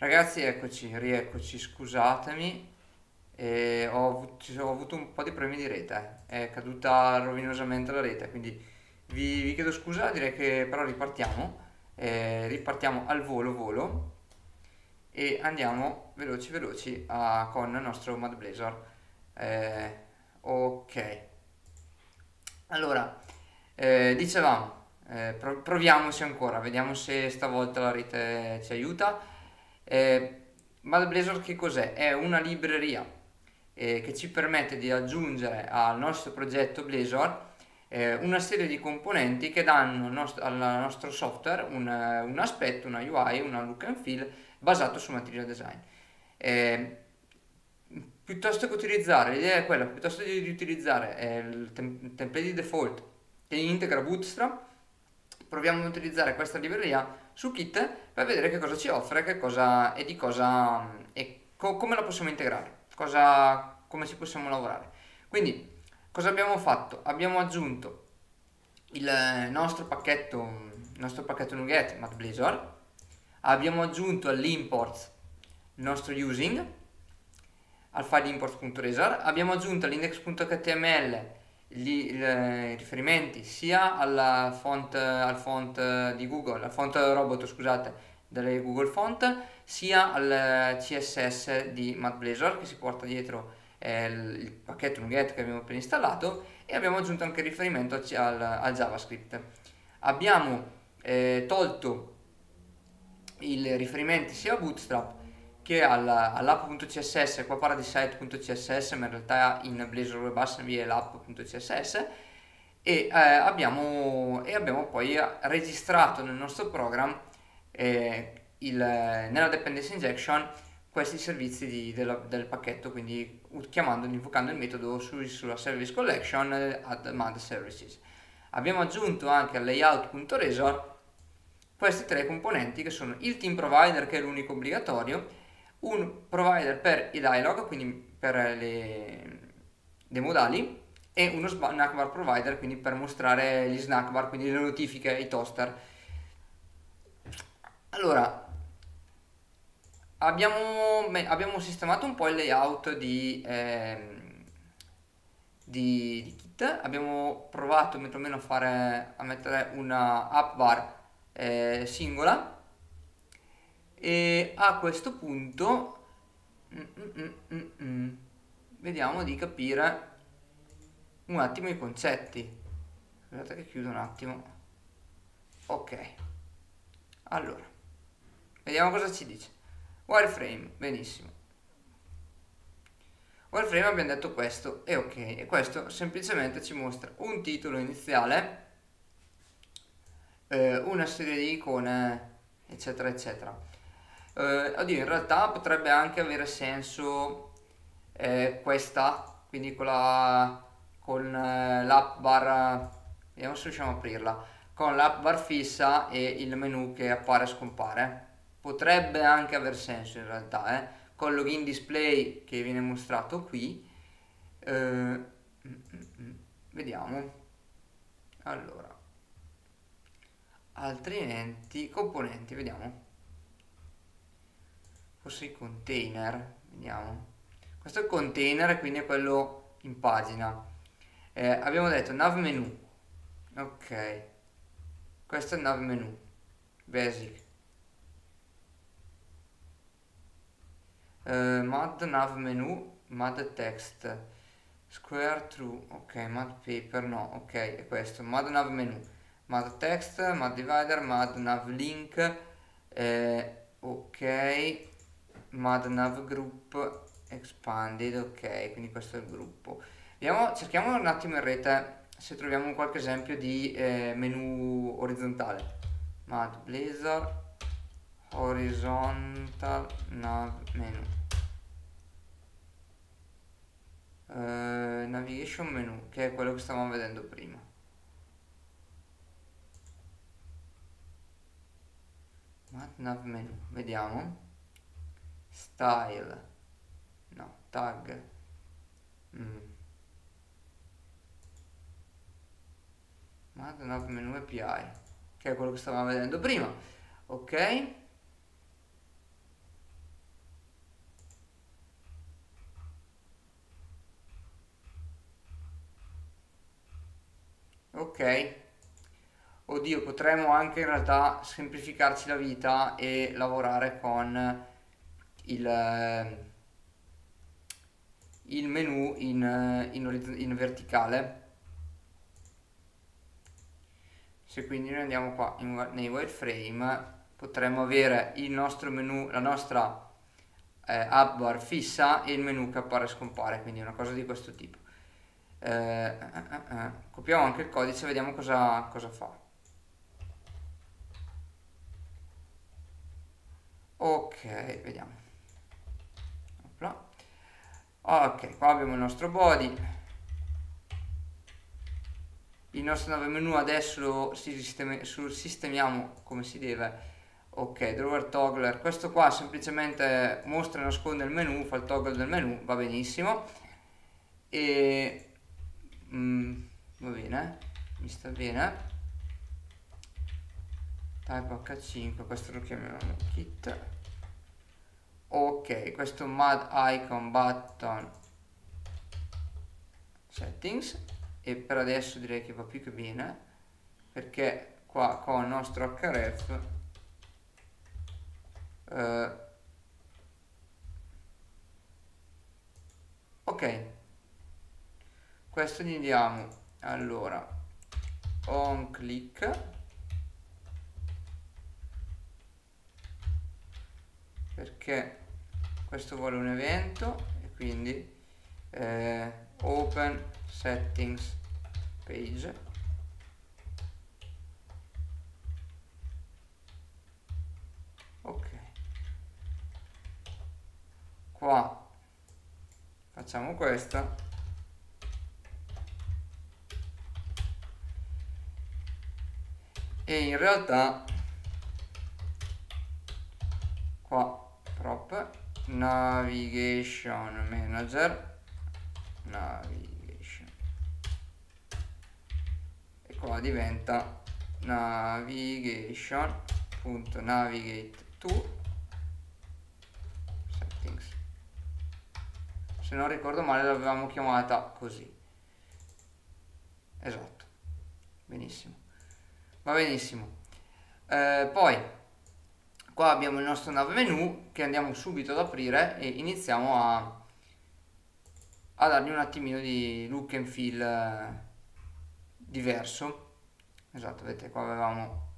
Ragazzi, eccoci, rieccoci, scusatemi, eh, ho, avuto, ho avuto un po' di problemi di rete, eh. è caduta rovinosamente la rete, quindi vi, vi chiedo scusa, direi che però ripartiamo, eh, ripartiamo al volo volo e andiamo veloci veloci a, con il nostro Mad Blazor. Eh, ok, allora, eh, dicevamo, eh, proviamoci ancora, vediamo se stavolta la rete ci aiuta. Eh, Mad Blazor che cos'è? È una libreria eh, che ci permette di aggiungere al nostro progetto Blazor eh, una serie di componenti che danno al nostro, al nostro software un, un, aspetto, una UI, una look and feel basato su material design. Eh, piuttosto che utilizzare, l'idea è quella, piuttosto di, di utilizzare eh, il tem- template di default che integra Bootstrap, proviamo ad utilizzare questa libreria su Kit per vedere che cosa ci offre che cosa, e di cosa e co- come la possiamo integrare, cosa, come ci possiamo lavorare. Quindi, cosa abbiamo fatto? Abbiamo aggiunto il nostro pacchetto, il nostro pacchetto NuGet MatBlazor, abbiamo aggiunto all'import il nostro using al file import.razor, abbiamo aggiunto all'index.html gli, i riferimenti sia alla font, al font di Google, al font robot scusate, delle Google Font, sia al CSS di MatBlazor che si porta dietro eh, il, pacchetto NuGet che abbiamo appena installato e abbiamo aggiunto anche il riferimento al, al JavaScript. Abbiamo eh, tolto i riferimenti sia a Bootstrap che all'app.css, qua parla di site.css, ma in realtà in Blazor Web Assembly è l'app.css e, eh, abbiamo, e abbiamo poi registrato nel nostro programma eh, il, nella dependency injection questi servizi di, della, del pacchetto, quindi chiamando, invocando il metodo su, sulla service collection add mad services. Abbiamo aggiunto anche al layout.razor questi tre componenti che sono il team provider che è l'unico obbligatorio un provider per i dialog, quindi per le, le modali, e uno snack bar provider, quindi per mostrare gli snack bar, quindi le notifiche ai toaster. Allora, abbiamo, abbiamo sistemato un po' il layout di, eh, di, di, Kit, abbiamo provato perlomeno a, fare, a mettere una app bar eh, singola e a questo punto mm mm, mm, vediamo di capire un attimo i concetti. Aspettate che chiudo un attimo. Ok. Allora, vediamo cosa ci dice. Wireframe, benissimo. Wireframe abbiamo detto questo e ok, e questo semplicemente ci mostra un titolo iniziale, eh, una serie di icone, eccetera, eccetera. Eh, oddio, in realtà potrebbe anche avere senso eh, questa, quindi con la con eh, l'app bar, vediamo se riusciamo a aprirla, con l'app bar fissa e il menu che appare e scompare. Potrebbe anche aver senso in realtà, eh? con login display che viene mostrato qui. Eh, vediamo. Allora, altrimenti componenti, vediamo forse i container vediamo. Questo container quindi è quello in pagina. Eh, abbiamo detto nav menu. Ok. Questo è nav menu. Basic. Eh, mad nav menu mad text. Square true ok mad paper no ok è questo. Mad nav menu. Mad text mad divider mad nav link eh, ok madnav group expanded ok quindi questo è il gruppo. Vediamo, cerchiamo un attimo in rete se troviamo qualche esempio di eh, menu orizzontale. Mad blazor horizontal nav menu. Uh, navigation menu che è quello che stavamo vedendo prima. Mad nav menu vediamo style. No tag. Mm. Madonna menu API che è quello che stavamo vedendo prima. Ok. Ok. Oddio potremmo anche in realtà semplificarci la vita e lavorare con il, il menu in, in, in verticale. Se quindi noi andiamo qua in, nei wireframe potremmo avere il nostro menu la nostra eh, app bar fissa e il menu che appare e scompare quindi una cosa di questo tipo. Eh, eh, eh, eh. copiamo anche il codice e vediamo cosa, cosa fa. Ok vediamo Opla. ok qua abbiamo il nostro body. Il nostro nuovo menu adesso lo sistemi sistemiamo come si deve. Ok drawer toggler. Questo qua semplicemente mostra e nasconde il menu fa il toggle del menu va benissimo. E mm, va bene mi sta bene. Type h5 questo lo chiamiamo kit ok questo mad icon button settings. E per adesso direi che va più che bene perché qua con il nostro href eh, ok. Questo gli diamo allora on click. Perché questo vuole un evento e quindi eh, open settings page. Ok. Qua. Facciamo questa. E in realtà qua prop navigation manager navigation. E qua diventa navigation.navigate to settings. Se non ricordo male l'avevamo chiamata così. Esatto. Benissimo. Va benissimo. Eh, poi qua abbiamo il nostro nav menu che andiamo subito ad aprire e iniziamo a, a dargli un attimino di look and feel eh, diverso. Esatto vedete qua avevamo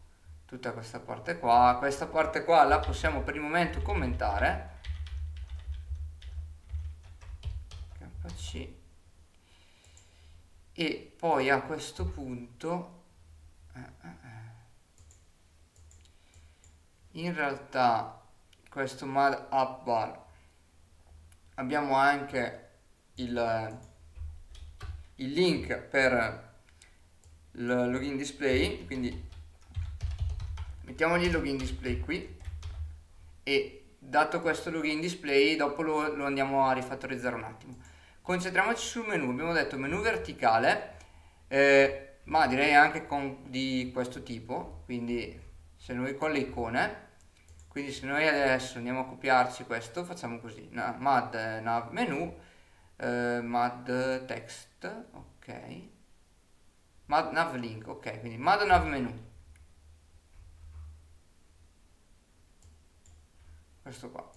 tutta questa parte qua. Questa parte qua la possiamo per il momento commentare. KC e poi a questo punto eh, eh, in realtà questo mad app bar abbiamo anche il, il link per il login display quindi mettiamogli il login display qui e dato questo login display dopo lo, lo andiamo a rifattorizzare un attimo. Concentriamoci sul menu abbiamo detto menu verticale eh, ma direi anche con, di questo tipo quindi se noi con le icone quindi se noi adesso andiamo a copiarci questo facciamo così mad nav menu eh, mad text ok. Mad nav link ok quindi mad nav menu. Questo qua.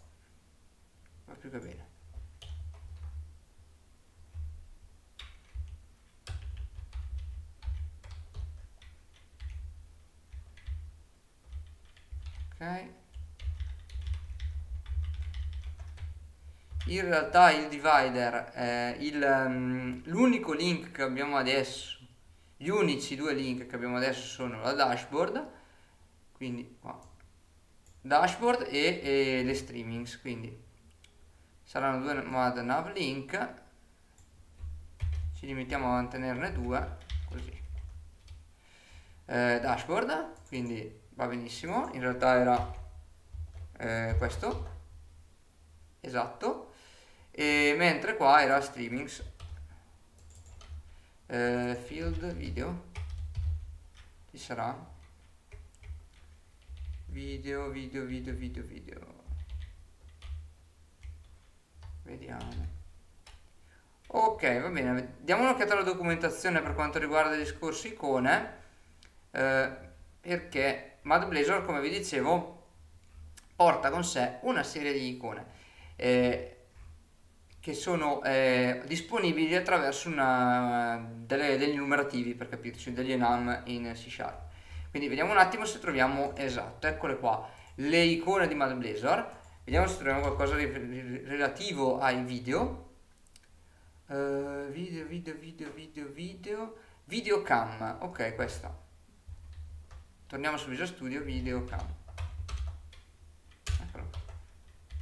Va più che bene in realtà il divider um, l'unico link che abbiamo adesso gli unici due link che abbiamo adesso sono la dashboard quindi qua. Dashboard e, e le streamings quindi saranno due mod nav link. Ci limitiamo a mantenerne due così. Eh, dashboard quindi va benissimo in realtà era eh, questo. Esatto. E mentre qua era streamings. Eh, field video. Ci sarà. Video video video video video. Vediamo. Ok va bene. Diamo un'occhiata alla documentazione per quanto riguarda il discorso icone, eh, perché Mad Blazor, come vi dicevo, porta con sé una serie di icone eh, che sono eh, disponibili attraverso una, delle, degli numerativi, per capirci, degli enum in C Sharp. Quindi vediamo un attimo se troviamo, esatto, eccole qua, le icone di Mad Blazor. Vediamo se troviamo qualcosa di relativo ai video. Uh, video, video, video, video, video, videocam, ok, questa. Torniamo su Visual Studio, videocam. Eccolo.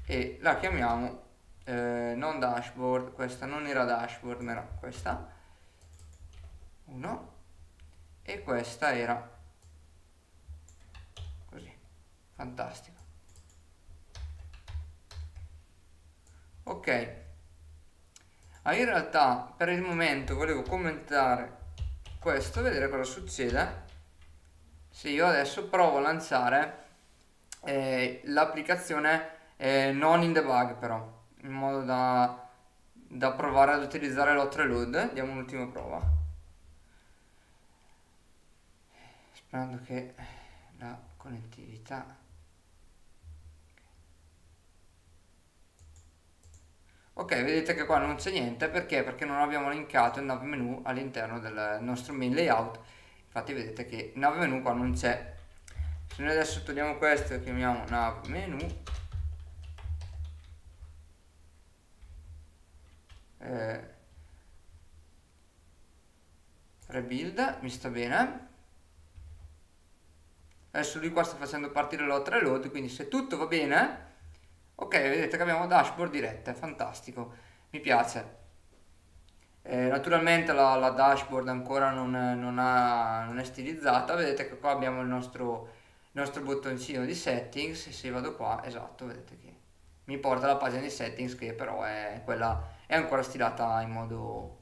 E la chiamiamo eh, non dashboard, questa non era dashboard, ma era questa. Uno. E questa era così. Fantastico. Ok. Ah, in realtà per il momento volevo commentare questo, vedere cosa succede se io adesso provo a lanciare eh, l'applicazione eh, non in debug però in modo da, da provare ad utilizzare l'hot reload diamo un'ultima prova. Sperando che la connettività ok vedete che qua non c'è niente perché? Perché non abbiamo linkato il nav menu all'interno del nostro main layout infatti vedete che nav menu qua non c'è. Se noi adesso togliamo questo e chiamiamo nav menu eh, rebuild mi sta bene. Adesso lui qua sta facendo partire l'hot reload quindi se tutto va bene ok vedete che abbiamo dashboard dirette fantastico. Mi piace eh, naturalmente la, la, dashboard ancora non, non, ha, non, è stilizzata. Vedete che qua abbiamo il nostro, il nostro bottoncino di settings. Se vado qua esatto vedete che mi porta alla pagina di settings che però è quella è ancora stilata in modo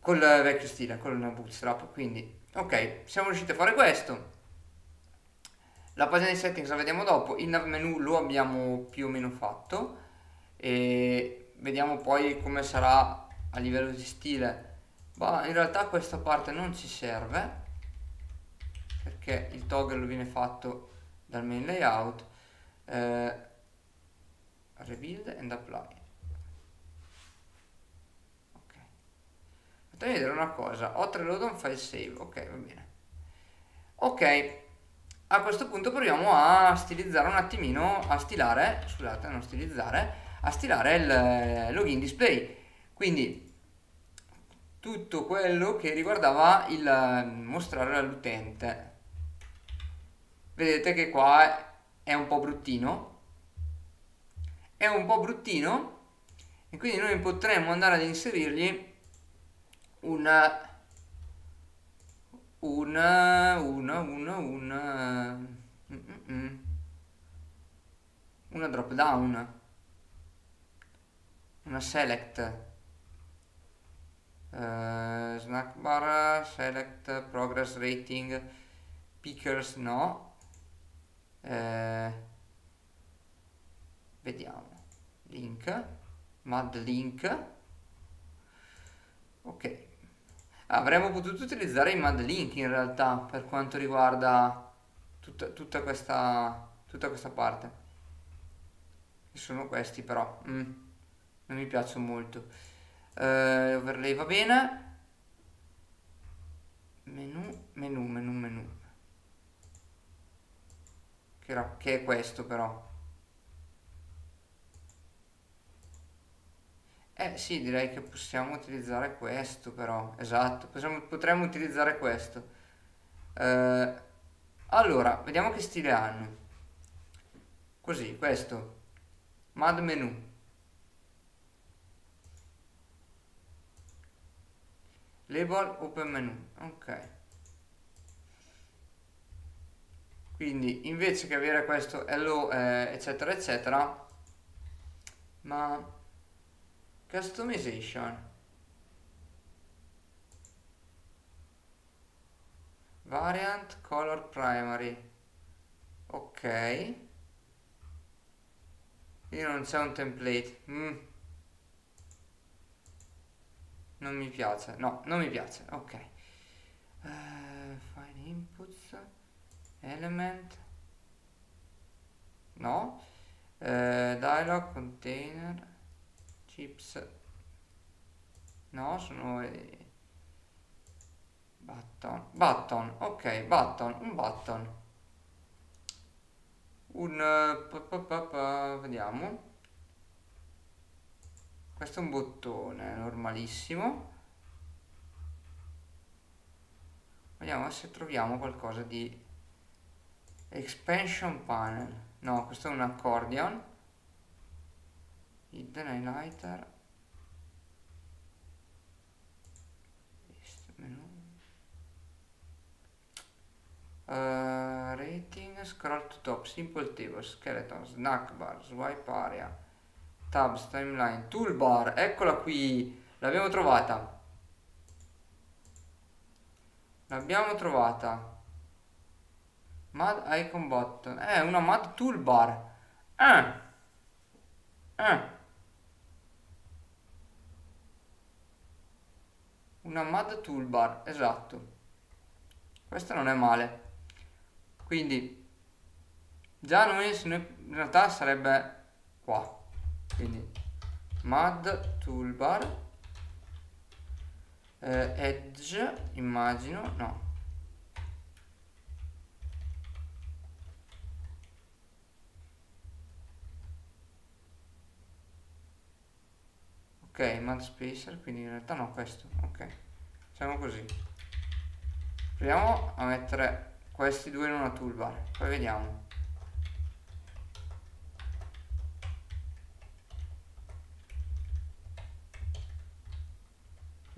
col vecchio stile, con bootstrap, quindi ok, siamo riusciti a fare questo. La pagina di settings la vediamo dopo, il nav menu lo abbiamo più o meno fatto. E vediamo poi come sarà a livello di stile. Ma in realtà questa parte non ci serve perché il toggle viene fatto dal main layout. Eh, rebuild and apply. Fatemi vedere una cosa, ho tre load on file save, ok va bene. Ok, a questo punto proviamo a stilizzare un attimino, a stilare, scusate, non stilizzare, a stilare il eh, login display. Quindi tutto quello che riguardava il eh, mostrare all'utente. Vedete che qua è un po' bruttino. È un po' bruttino e quindi noi potremmo andare ad inserirgli una una una una una mm, mm, una drop down una select uh, snack bar select progress rating pickers no. Uh, vediamo. Link mad link. Ok. Avremmo potuto utilizzare i mad link in realtà per quanto riguarda tutta, tutta, questa, tutta questa parte. Che sono questi però. Mm, non mi piacciono molto uh, overlay va bene menu menu menu menu che, era, che è questo però Eh sì, direi che possiamo utilizzare questo però, esatto, possiamo, potremmo utilizzare questo. Eh, allora, vediamo che stile hanno. Così, questo. Mad menu. Label open menu, ok. Quindi invece che avere questo hello eh, eccetera eccetera, ma customization variant color primary ok qui non c'è un template mm. Non mi piace, no, non mi piace, ok. Uh, file inputs, element, no, uh, dialog, container, chips, no, sono eh, button, button, ok, button, un button, un, uh, vediamo, questo è un bottone normalissimo. Vediamo se troviamo qualcosa di expansion panel. No questo è un accordion. Hidden highlighter. Uh, rating, scroll to top, simple table, skeleton, snack bar, swipe area, tabs, timeline, toolbar, eccola qui, l'abbiamo trovata. L'abbiamo trovata. Mad icon button, è eh, una mad toolbar. Eh. Eh. Una mad toolbar, esatto. Questo non è male. Quindi, già noi, in realtà sarebbe qua quindi mad toolbar. Eh, edge immagino no. Ok mad spacer quindi in realtà no questo ok. Facciamo così. Proviamo a mettere questi due in una toolbar poi vediamo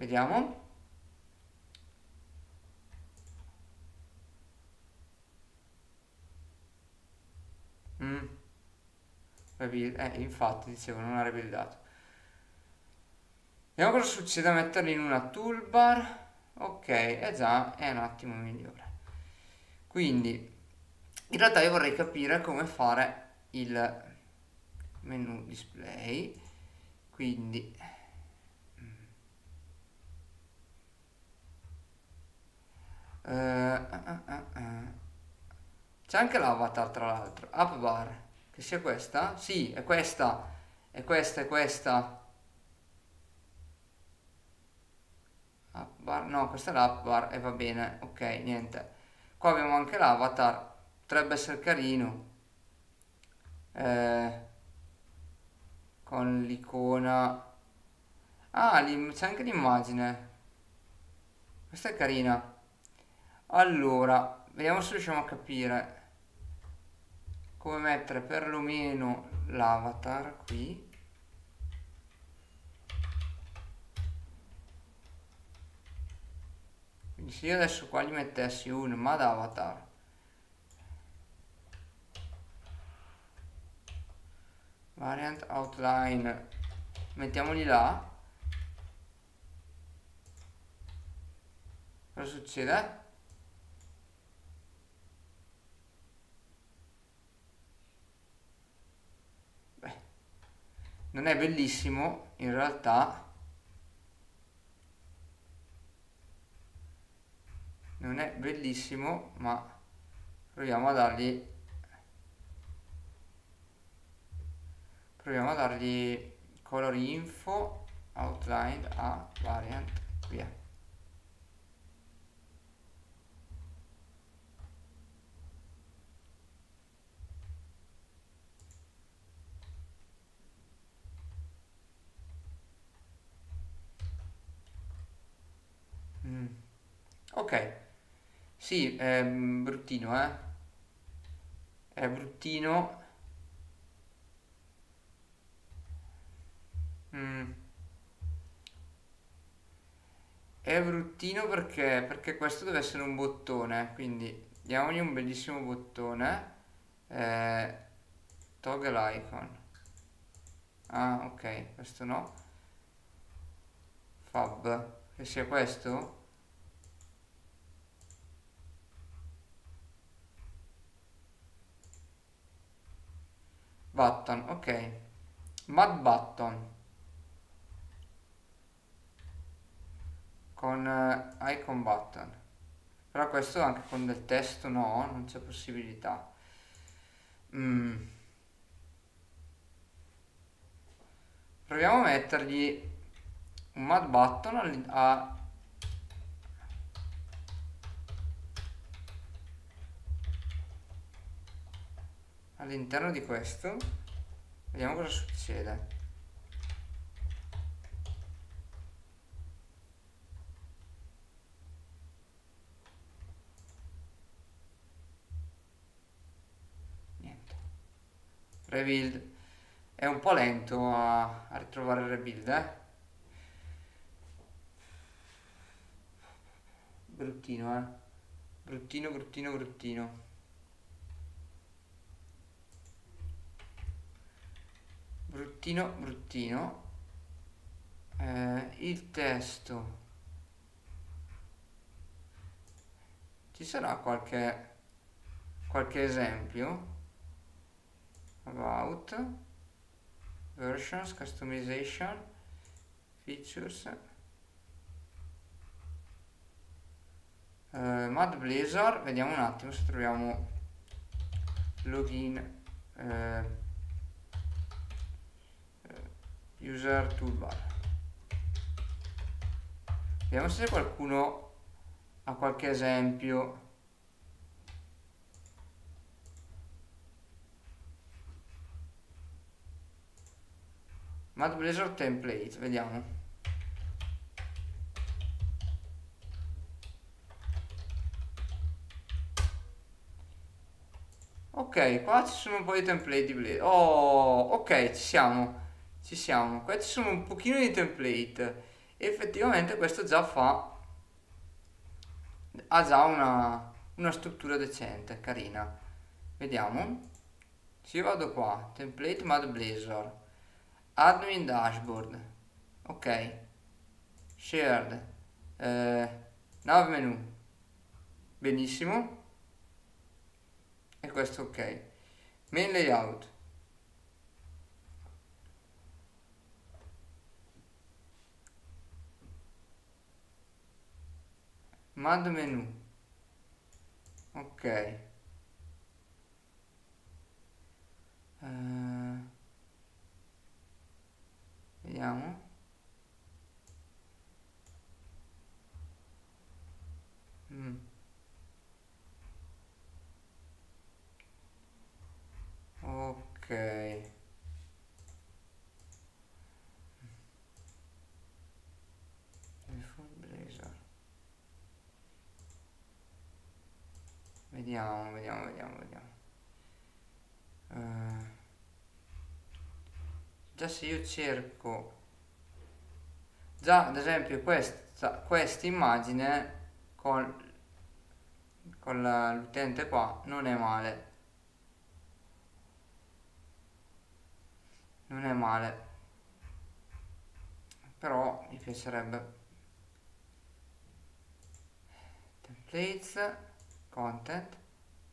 Vediamo. Mm. Eh, infatti, dicevo, non ha rebuildato. Vediamo cosa succede a metterli in una toolbar. Ok, è già è un attimo migliore. Quindi, in realtà io vorrei capire come fare il menu display. Quindi Uh, uh, uh, C'è anche l'avatar tra l'altro. Up bar. Che sia questa? Sì, è questa. È questa, è questa. Up bar. No, questa è l'app bar e va bene. Ok, niente. Qua abbiamo anche l'avatar. Potrebbe essere carino. Eh, con l'icona. Ah, c'è anche l'immagine. Questa è carina. Allora, vediamo se riusciamo a capire come mettere perlomeno l'avatar qui. Quindi se io adesso qua gli mettessi un mad avatar variant outline mettiamoli là cosa succede? Non è bellissimo in realtà. Non è bellissimo ma proviamo a dargli proviamo a dargli color info outline a variant via Mm. Ok, sì, è bruttino, eh. È bruttino. Mm. È bruttino perché, perché questo deve essere un bottone, quindi diamogli un bellissimo bottone. Eh, toggle icon. Ah, ok, questo no. Fab, che sia questo? Button, ok. Mad button. con uh, icon button però questo anche con del testo no non c'è possibilità mm. proviamo a mettergli un mat button a all'interno di questo vediamo cosa succede. Niente. Rebuild. È un po' lento a, a ritrovare il rebuild eh? Bruttino eh? Bruttino bruttino bruttino bruttino bruttino. Eh, il testo. Ci sarà qualche qualche esempio? About versions customization features. Uh, Mad Blazor vediamo un attimo se troviamo login uh, user toolbar. Vediamo se qualcuno ha qualche esempio. Mad Blazor template vediamo. Ok qua ci sono un po' di template di Blazor. Oh ok ci siamo ci siamo. Qua ci sono un pochino di template. Effettivamente questo già fa ha già una, una struttura decente carina. Vediamo. Io vado qua. Template mad blazor admin dashboard. Ok. Shared. Eh, nav menu. Benissimo. E questo ok. Main layout Mad menu. Ok. Uh, vediamo. Mm. Ok. Vediamo, vediamo, vediamo, vediamo. Uh, già se io cerco, già ad esempio questa, questa immagine con, con l'utente qua non è male. Non è male. Però mi piacerebbe templates content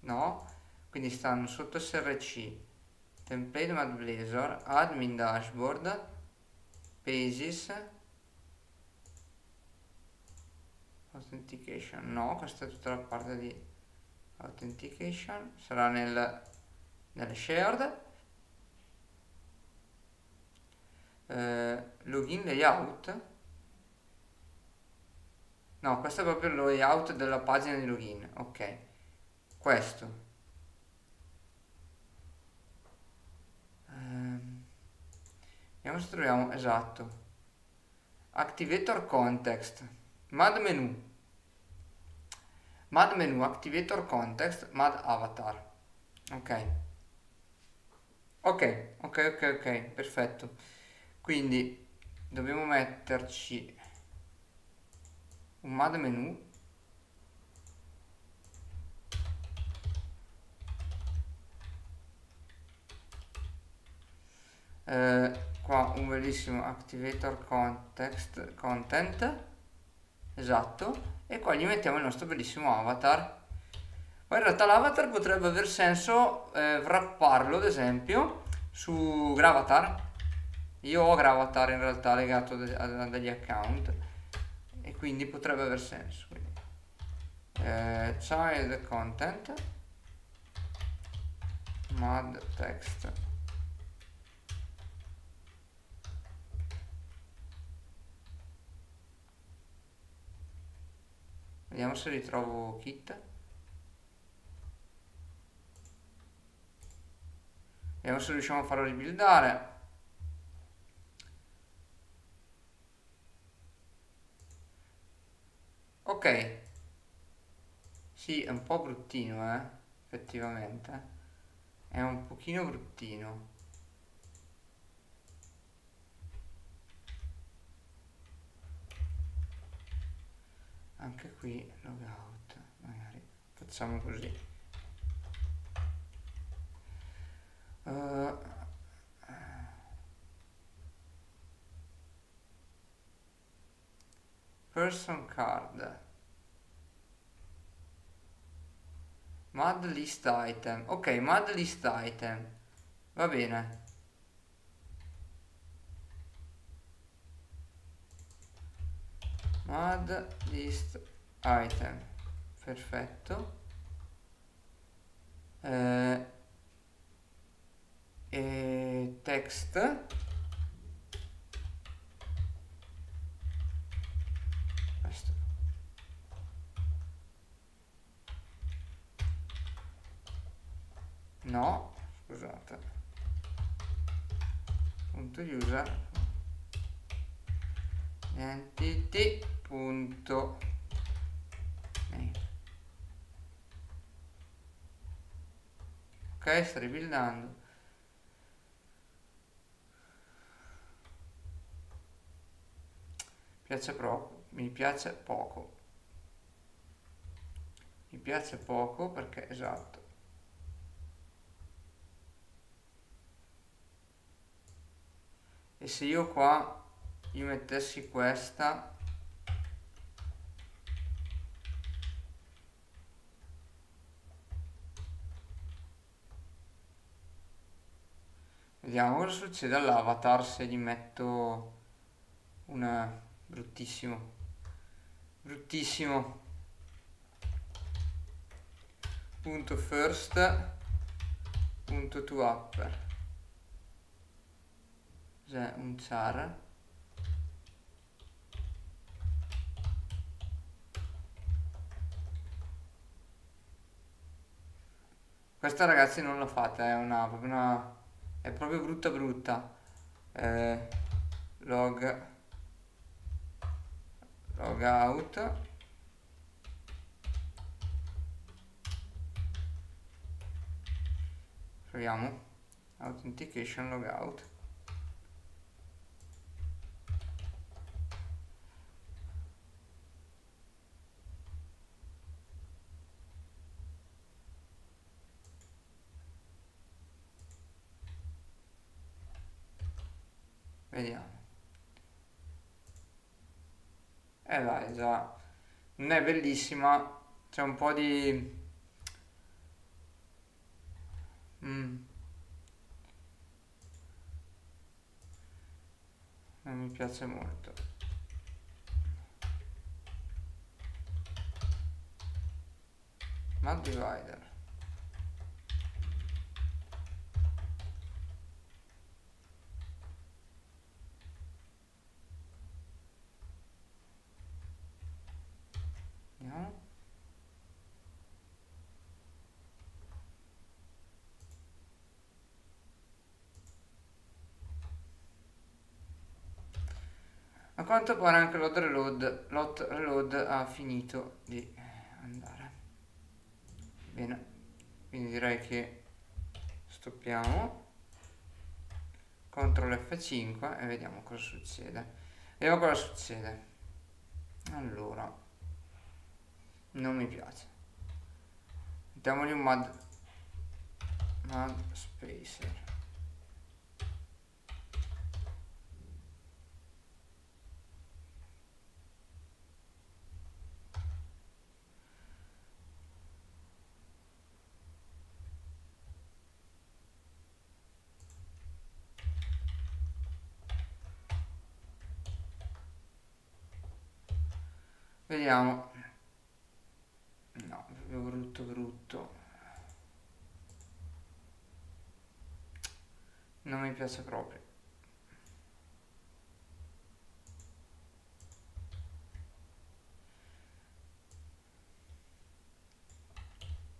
no? Quindi stanno sotto src template mad blazor admin dashboard pages authentication no? Questa è tutta la parte di authentication sarà nel, nel shared. Eh, login layout No, questo è proprio il layout della pagina di login. Ok. Questo. Ehm, vediamo se troviamo, esatto. Activator context. Mad menu. Mad menu, activator context, mad avatar. Ok. Ok, ok, ok, ok, perfetto. Quindi dobbiamo metterci un mad menu. Eh, qua un bellissimo activator context content. Esatto. E qua gli mettiamo il nostro bellissimo avatar. Poi in realtà l'avatar potrebbe aver senso eh, wrapparlo ad esempio su Gravatar. Io ho Gravatar in realtà legato a, degli account quindi potrebbe aver senso. Quindi. Eh, child content mad text vediamo se ritrovo kit vediamo se riusciamo a farlo ribuildare ok. Sì è un po' bruttino eh effettivamente. È un pochino bruttino. Anche qui logout magari. Facciamo così. Uh, person card Mad list item. Ok, mad list item. Va bene. Mad list item. Perfetto. Eh, e text. No scusate. Punto user. Entity punto. Ok sta ribuildando piace proprio mi piace poco. Mi piace poco perché esatto e se io qua gli mettessi questa vediamo cosa succede all'avatar se gli metto una bruttissimo. Bruttissimo. Punto first punto to upper Cos'è un char? Questa ragazzi non la fate, è una, una è proprio brutta brutta. Eh, log log out proviamo authentication logout Vediamo. Eh già. Non è bellissima. C'è un po' di... Mm. Non mi piace molto. Ma divider. A quanto pare anche l'hot reload, l'hot reload ha finito di andare. Bene, quindi direi che stoppiamo. CTRL F5 e vediamo cosa succede. Vediamo cosa succede. Allora, non mi piace. Mettiamogli un mad, mad spacer. Vediamo. No proprio brutto brutto. Non mi piace proprio.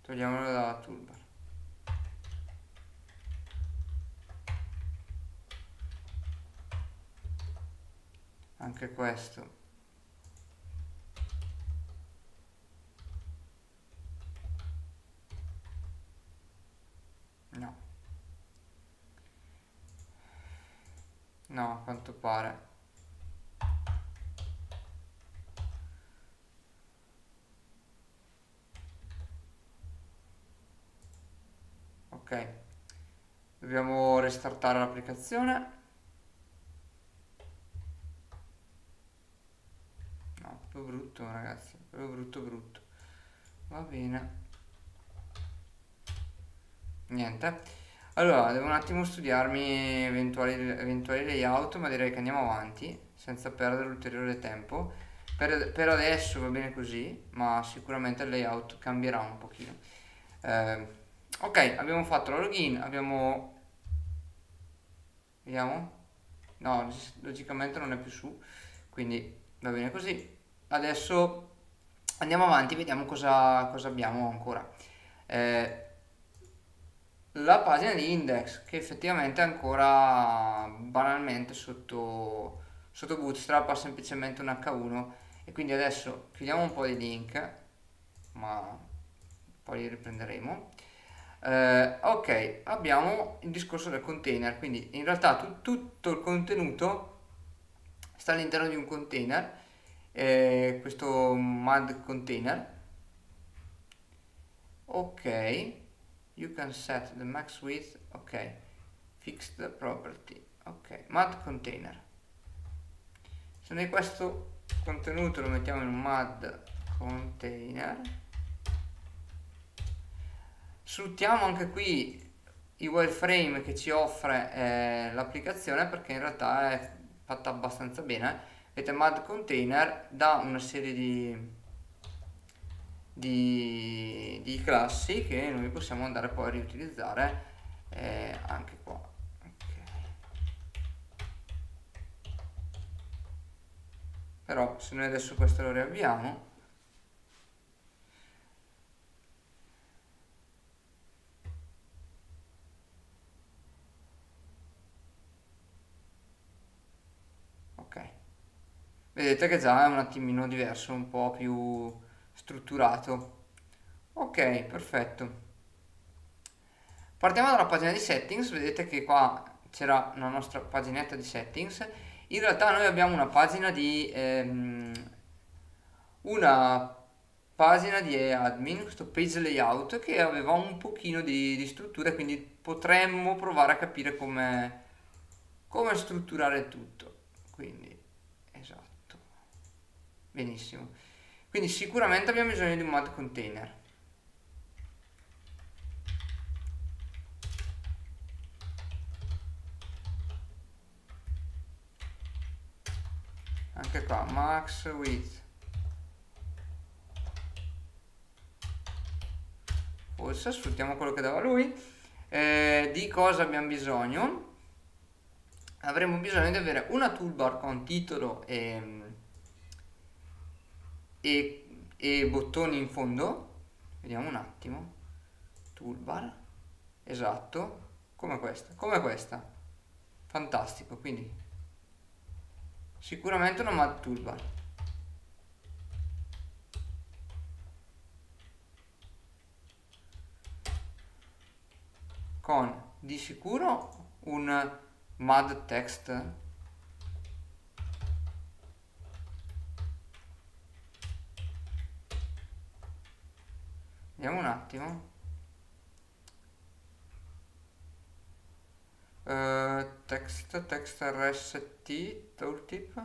Togliamolo dalla toolbar. Anche questo no no a quanto pare. Ok. Dobbiamo restartare l'applicazione. No proprio brutto ragazzi. Proprio brutto brutto. Va bene. Niente allora devo un attimo studiarmi eventuali, eventuali layout ma direi che andiamo avanti senza perdere ulteriore tempo. Per, per adesso va bene così ma sicuramente il layout cambierà un pochino. Eh, ok abbiamo fatto la login abbiamo vediamo. No logicamente non è più su quindi va bene così. Adesso andiamo avanti vediamo cosa, cosa abbiamo ancora. Eh, la pagina di index che effettivamente è ancora banalmente sotto, sotto bootstrap ha semplicemente un h1 e quindi adesso chiudiamo un po' di link ma poi li riprenderemo. Eh, ok, abbiamo il discorso del container, quindi in realtà tu, tutto il contenuto sta all'interno di un container, eh, questo mud container. Ok, you can set the max width, ok, fixed property, ok, mud container. Se noi questo contenuto lo mettiamo in un mud container, Sfruttiamo anche qui i wireframe che ci offre eh, l'applicazione perché in realtà è fatta abbastanza bene. Vedete, Mad Container dà una serie di, di, di classi che noi possiamo andare poi a riutilizzare eh, anche qua. Però se noi adesso questo lo riavviamo. Vedete che già è un attimino diverso, un po' più strutturato. Ok, perfetto. Partiamo dalla pagina di settings, vedete che qua c'era la nostra paginetta di settings. In realtà noi abbiamo una pagina di ehm, una pagina di admin, questo page layout che aveva un pochino di, di struttura, quindi potremmo provare a capire come, come strutturare tutto. Quindi benissimo quindi sicuramente abbiamo bisogno di un mod container. Anche qua max width forse sfruttiamo quello che dava lui. Eh, di cosa abbiamo bisogno? Avremo bisogno di avere una toolbar con titolo e e, e bottoni in fondo. Vediamo un attimo. Toolbar. Esatto. Come questa. Come questa. Fantastico. Quindi sicuramente una mat toolbar. Con di sicuro un mad text Vediamo un attimo. Uh, text, text RST, tooltip.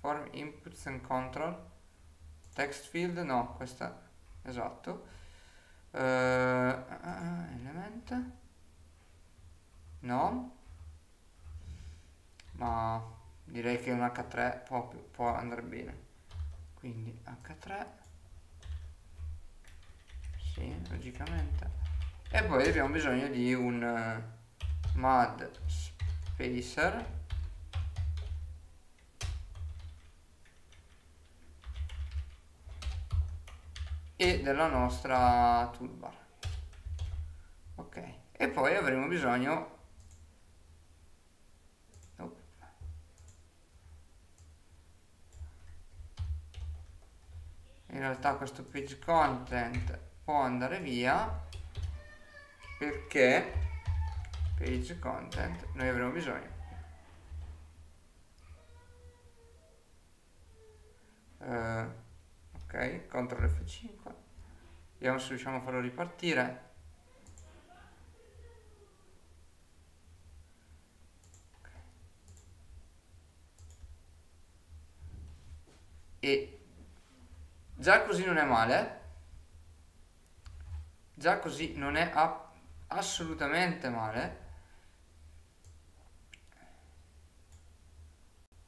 Form inputs and control. Text field, no, questa, esatto. Uh, element. No. Ma direi che un H3 può, può andare bene quindi H3 sì, logicamente e poi abbiamo bisogno di un uh, mad spacer. E della nostra toolbar. Ok. E poi avremo bisogno in realtà questo page content può andare via perché page content noi avremo bisogno. Uh, ok CTRL F5 vediamo se riusciamo a farlo ripartire. E già così non è male già così non è assolutamente male.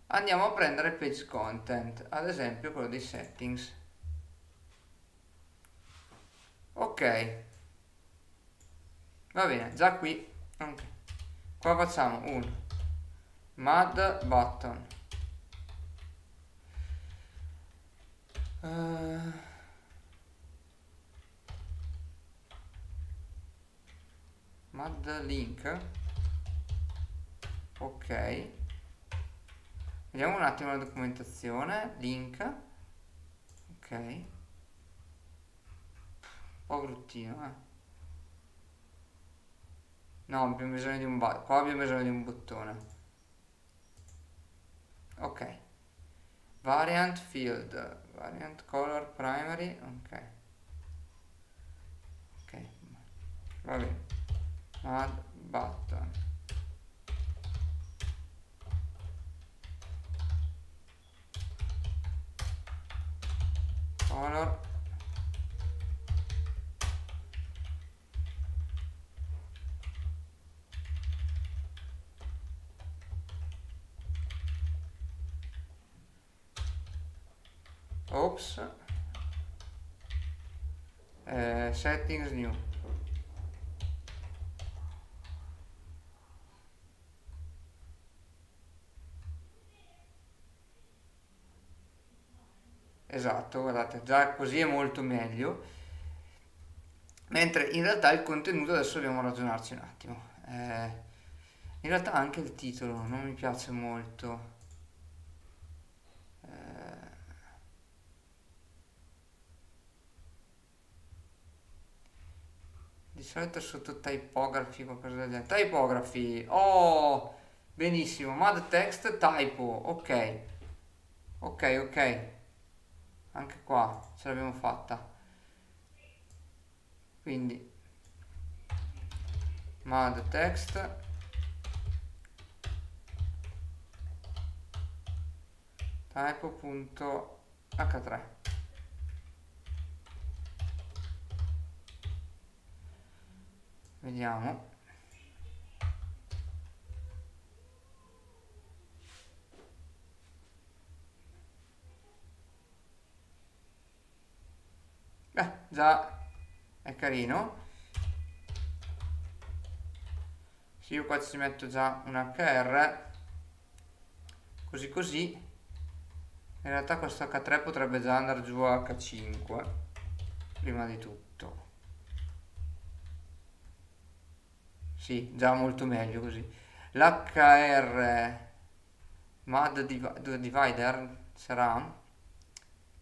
Andiamo a prendere page content ad esempio quello dei settings. Ok. Va bene già qui. Okay. qua facciamo? Un mad button. Uh, mad link ok vediamo un attimo la documentazione link ok po' bruttino, eh. No, abbiamo bisogno di un qua abbiamo bisogno di un bottone. Ok. Variant field, variant color primary, ok. Ok. Va bene. Add button. Color ops. Eh, settings new esatto guardate già così è molto meglio mentre in realtà il contenuto adesso dobbiamo ragionarci un attimo eh, in realtà anche il titolo non mi piace molto Di solito sotto typography qualcosa del genere. Typography. Oh, benissimo. Mad text typo. Ok. Ok, ok. Anche qua ce l'abbiamo fatta. Quindi mad text. Typo.h3 vediamo beh già è carino. Se io qua ci metto già un hr così così. In realtà questo h3 potrebbe già andare giù a h5 prima di tutto. Sì, già molto meglio così. L'HR MAD divider sarà?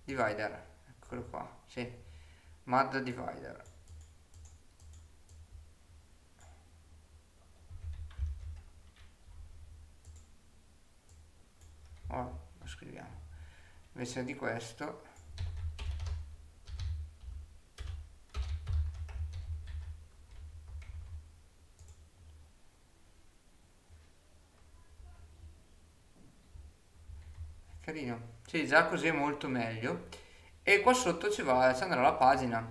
Divider, eccolo qua, sì, MAD divider. Oh, lo scriviamo. Invece di questo carino sì già così è molto meglio e qua sotto ci va ci andrà la pagina.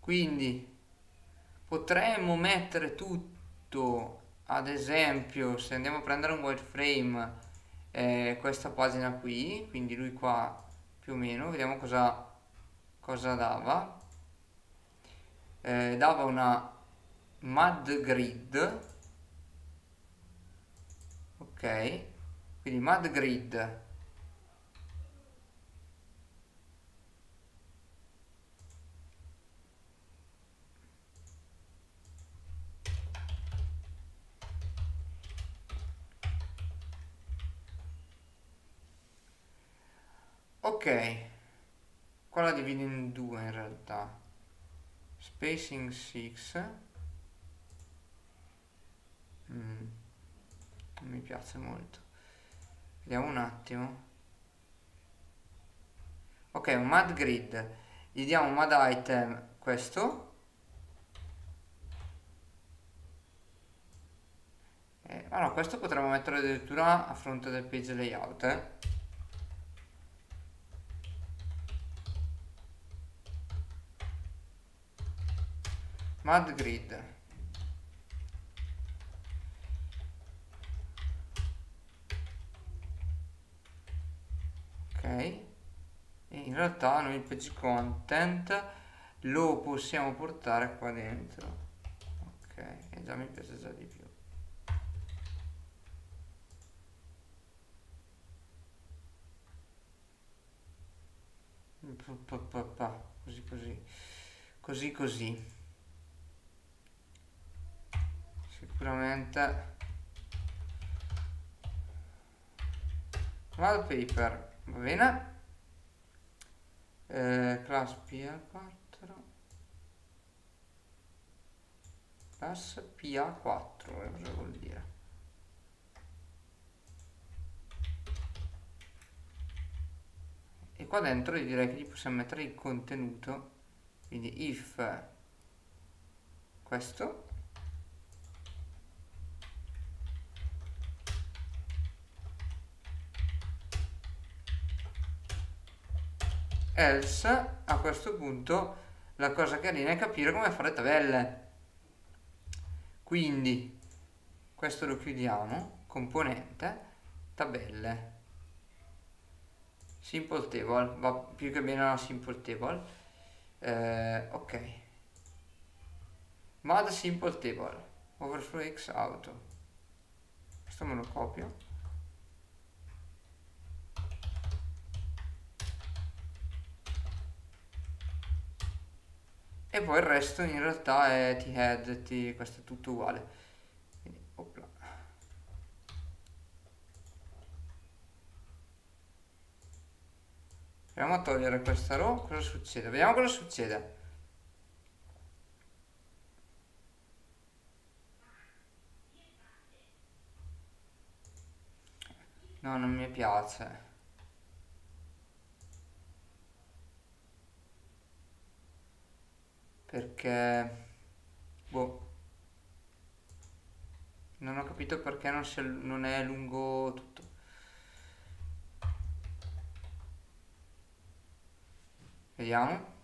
Quindi potremmo mettere tutto. Ad esempio se andiamo a prendere un wireframe eh, questa pagina qui quindi lui qua più o meno vediamo cosa, cosa dava. Eh, dava una mad grid. Ok. Quindi mad grid ok. Qua la divido in due in realtà. Spacing 6 mm, non mi piace molto. Vediamo un attimo. Ok un mad grid. Gli diamo un mad item. Questo. Eh, ah no, questo potremmo mettere addirittura a fronte del page layout eh. Mad Grid. Ok. E in realtà noi il page content lo possiamo portare qua dentro. Ok, e già mi piace già di più. così così così così sicuramente. Wallpaper va bene. Eh, class PA4 class PA4 eh, cosa vuol dire? E qua dentro direi che gli possiamo mettere il contenuto quindi if questo else a questo punto la cosa carina è capire come fare tabelle. Quindi questo lo chiudiamo componente tabelle. Simple table va più che bene una simple table. Eh, ok. Mod simple table. Overflow x auto. Questo me lo copio e poi il resto in realtà è t-head, t, questo è tutto uguale. Quindi, opla. Proviamo a togliere questa row, cosa succede? Vediamo cosa succede. No, non mi piace. Perché boh. Non ho capito perché non, si, non è lungo tutto. Vediamo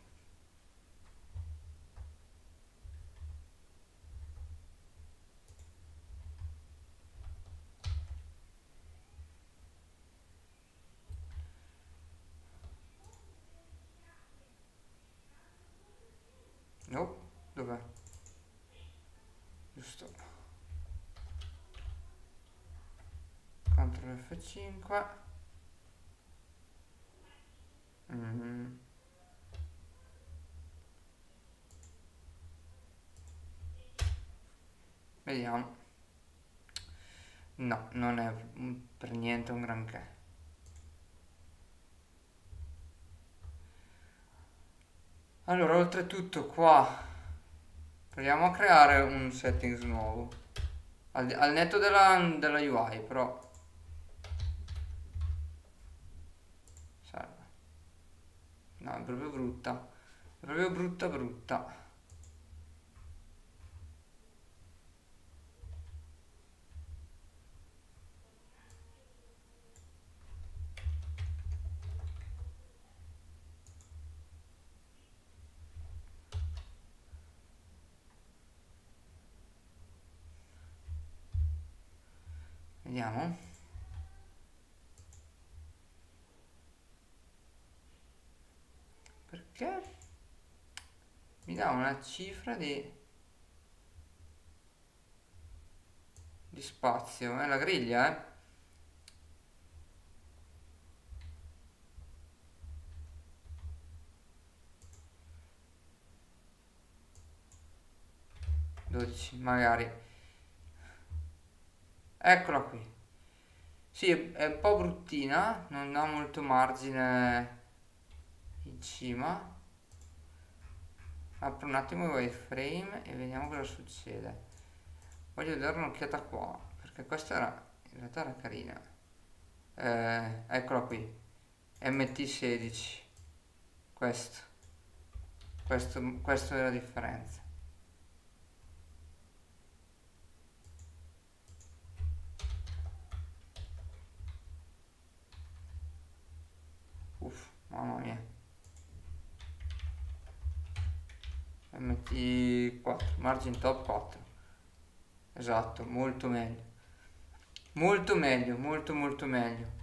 No, dov'è? Giusto. CTRL F5. Mm -hmm. Vediamo. No, non è per niente un granché. Allora oltretutto qua proviamo a creare un settings nuovo. Al, al netto della, della UI però. Serve. No è proprio brutta. È proprio brutta brutta vediamo. Perché? Mi dà una cifra di di spazio è la griglia eh. 12 magari eccola qui. Sì è un po' bruttina non ha molto margine in cima. Apro un attimo il wireframe e vediamo cosa succede. Voglio dare un'occhiata qua perché questa era in realtà era carina. Eh, eccola qui. Mt16 questo. Questo, questo è la differenza Uff, mamma mia. MT4, margin top 4. Esatto, molto meglio. Molto meglio, molto molto meglio.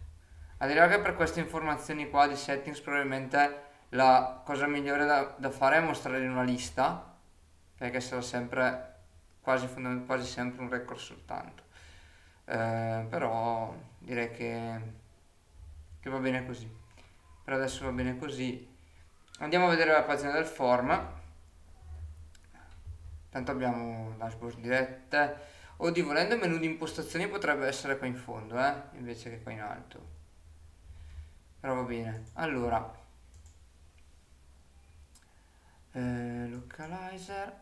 A dire che per queste informazioni qua di settings probabilmente la cosa migliore da, da fare è mostrare una lista, perché sarà sempre, quasi, quasi sempre un record soltanto. Eh, però direi che, che va bene così per adesso va bene così. Andiamo a vedere la pagina del form. Tanto abbiamo dashboard dirette o di volendo il menu di impostazioni potrebbe essere qua in fondo eh? invece che qua in alto. Però va bene. Allora. Eh, localizer.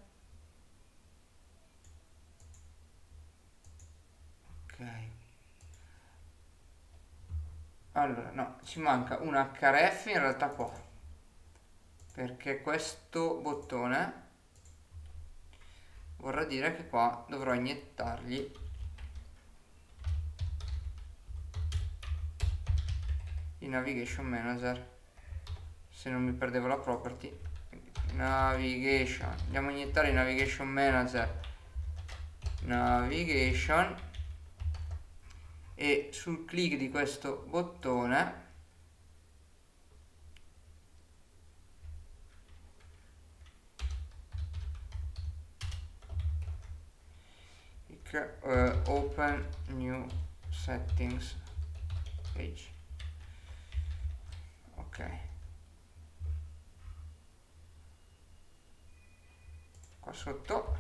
Ok allora no ci manca un href in realtà qua. Perché questo bottone vorrà dire che qua dovrò iniettargli il navigation manager. Se non mi perdevo la property. Navigation. Andiamo a iniettare il navigation manager. Navigation e sul clic di questo bottone uh, open new settings page. Ok. Qua sotto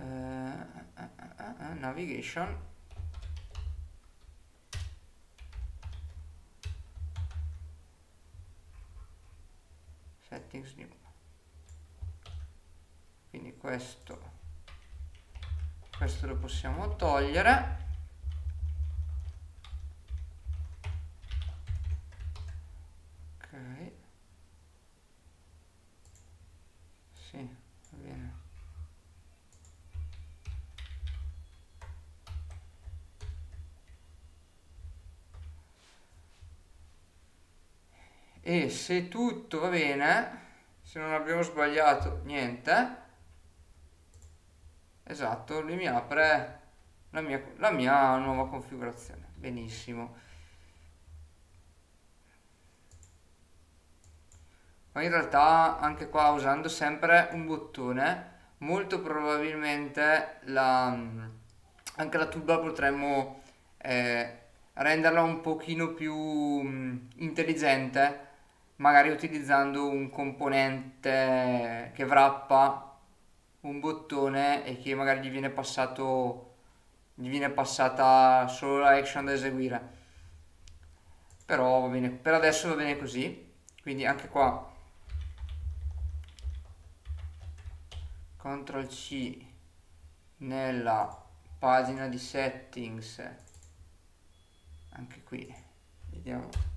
uh, uh, navigation. Settings new. Quindi questo questo lo possiamo togliere. Ok. Sì va bene e se tutto va bene se non abbiamo sbagliato niente esatto lui mi apre la mia, la mia nuova configurazione. Benissimo. Ma in realtà anche qua usando sempre un bottone molto probabilmente la, anche la tuba potremmo eh, renderla un pochino più mh, intelligente magari utilizzando un componente che wrappa un bottone e che magari gli viene passato gli viene passata solo la action da eseguire. Però va bene per adesso va bene così. Quindi anche qua. CTRL C nella pagina di settings. Anche qui. Vediamo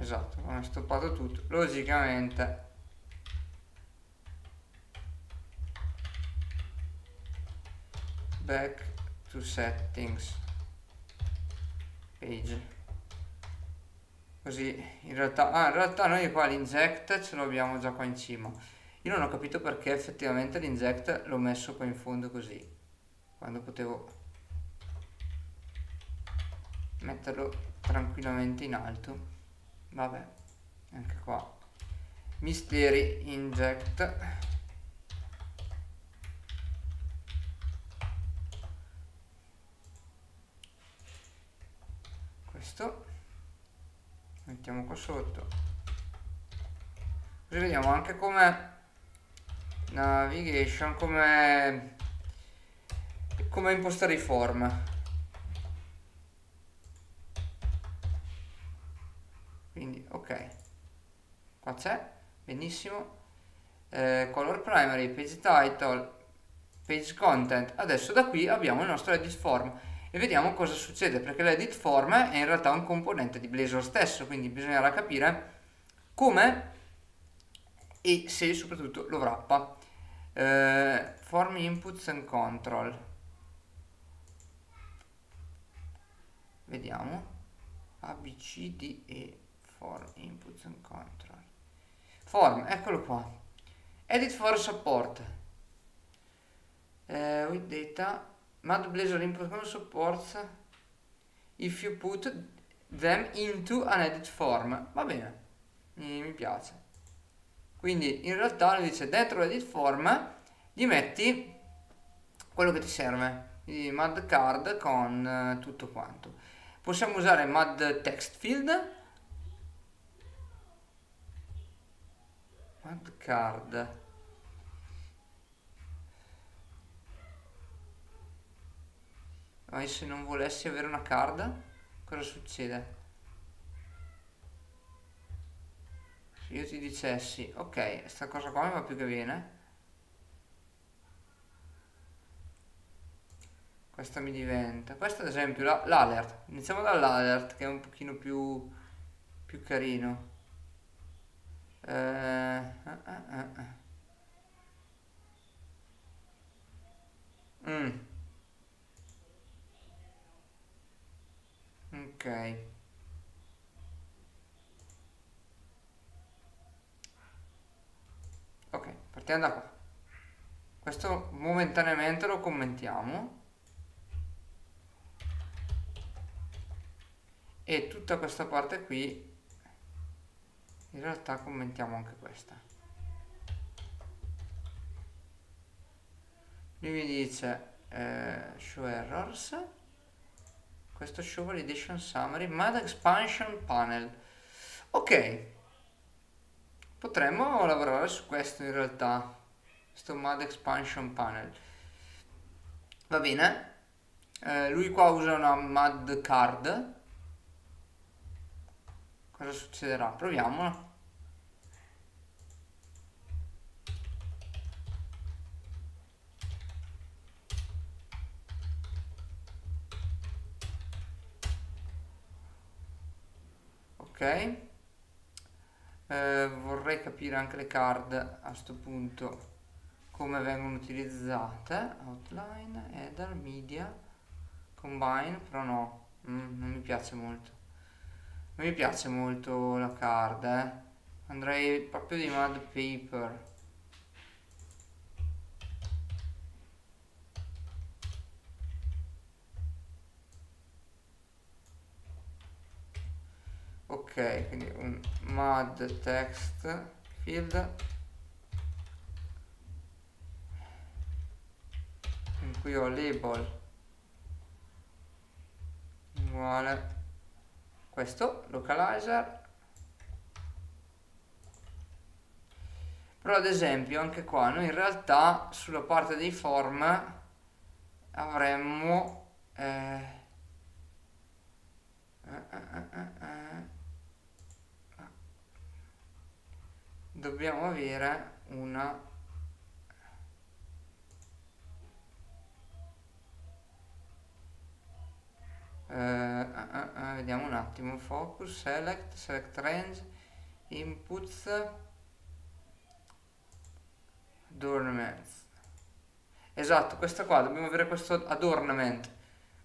esatto non è stoppato tutto logicamente. Back to settings. Page. Così in realtà ah, in realtà noi qua l'inject ce l'abbiamo già qua in cima. Io non ho capito perché effettivamente l'inject l'ho messo qua in fondo così quando potevo metterlo tranquillamente in alto vabbè anche qua. Misteri inject. Questo. Mettiamo qua sotto. Così vediamo anche come navigation come come impostare i form c'è benissimo. Eh, color primary page title page content. Adesso da qui abbiamo il nostro edit form e vediamo cosa succede perché l'edit form è in realtà un componente di Blazor stesso quindi bisognerà capire come e se soprattutto lo wrappa. Eh, form inputs and control. Vediamo. A b c d e form inputs and control form eccolo qua edit for support eh, with data Mad Blazor input con supports if you put them into an edit form. Va bene, mi, mi piace. Quindi in realtà lui dice dentro l'edit form gli metti quello che ti serve. Quindi mad card con uh, tutto quanto. Possiamo usare mad text field. Mad card. Ma se non volessi avere una card, cosa succede? Se io ti dicessi, ok, sta cosa qua mi va più che bene. Questa mi diventa. Questo ad esempio, l'alert. Iniziamo dall'alert che è un pochino più, più carino. Eh, eh, eh. Mm. ok ok partiamo da qua questo momentaneamente lo commentiamo e tutta questa parte qui in realtà commentiamo anche questa. Lui mi dice eh, show errors. Questo show validation summary mad expansion panel. Ok. Potremmo lavorare su questo in realtà questo mad expansion panel. Va bene. Eh, lui qua usa una mad card cosa succederà? Proviamola ok. Eh, vorrei capire anche le card a questo punto. Come vengono utilizzate? Outline, header, media combine, però no. Mm, non mi piace molto non mi piace molto la card eh. andrei proprio di mad paper. Ok quindi un mad text field. In cui ho label. Uguale questo localizer. Però ad esempio anche qua noi in realtà sulla parte dei form avremmo eh, eh, eh, eh dobbiamo avere una Uh, uh, vediamo un attimo, focus, select, select range, inputs, adornments. Esatto, questa qua, dobbiamo avere questo adornment,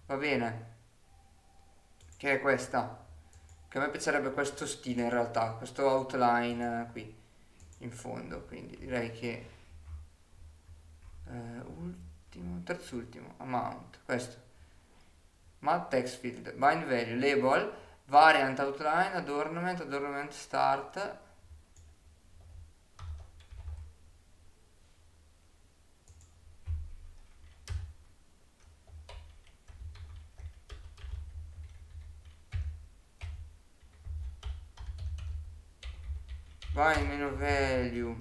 va bene, che è questa, che a me piacerebbe questo stile in realtà, questo outline qui, in fondo, quindi direi che, ultimo, terzultimo, amount, questo mat text field, bind value, label, variant outline, adornment, adornment start, bind value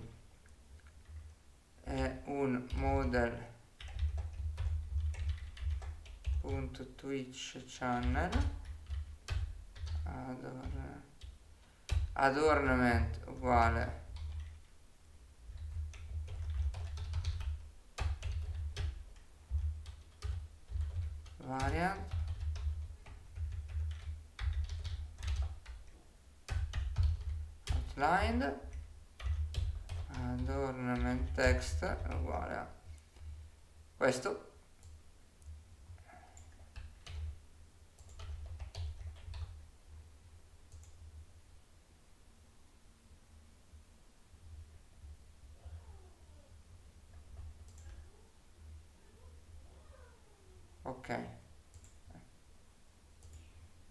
è un model twitch channel. Adorn uguale. Variant outlined. Adornment text uguale a questo ok.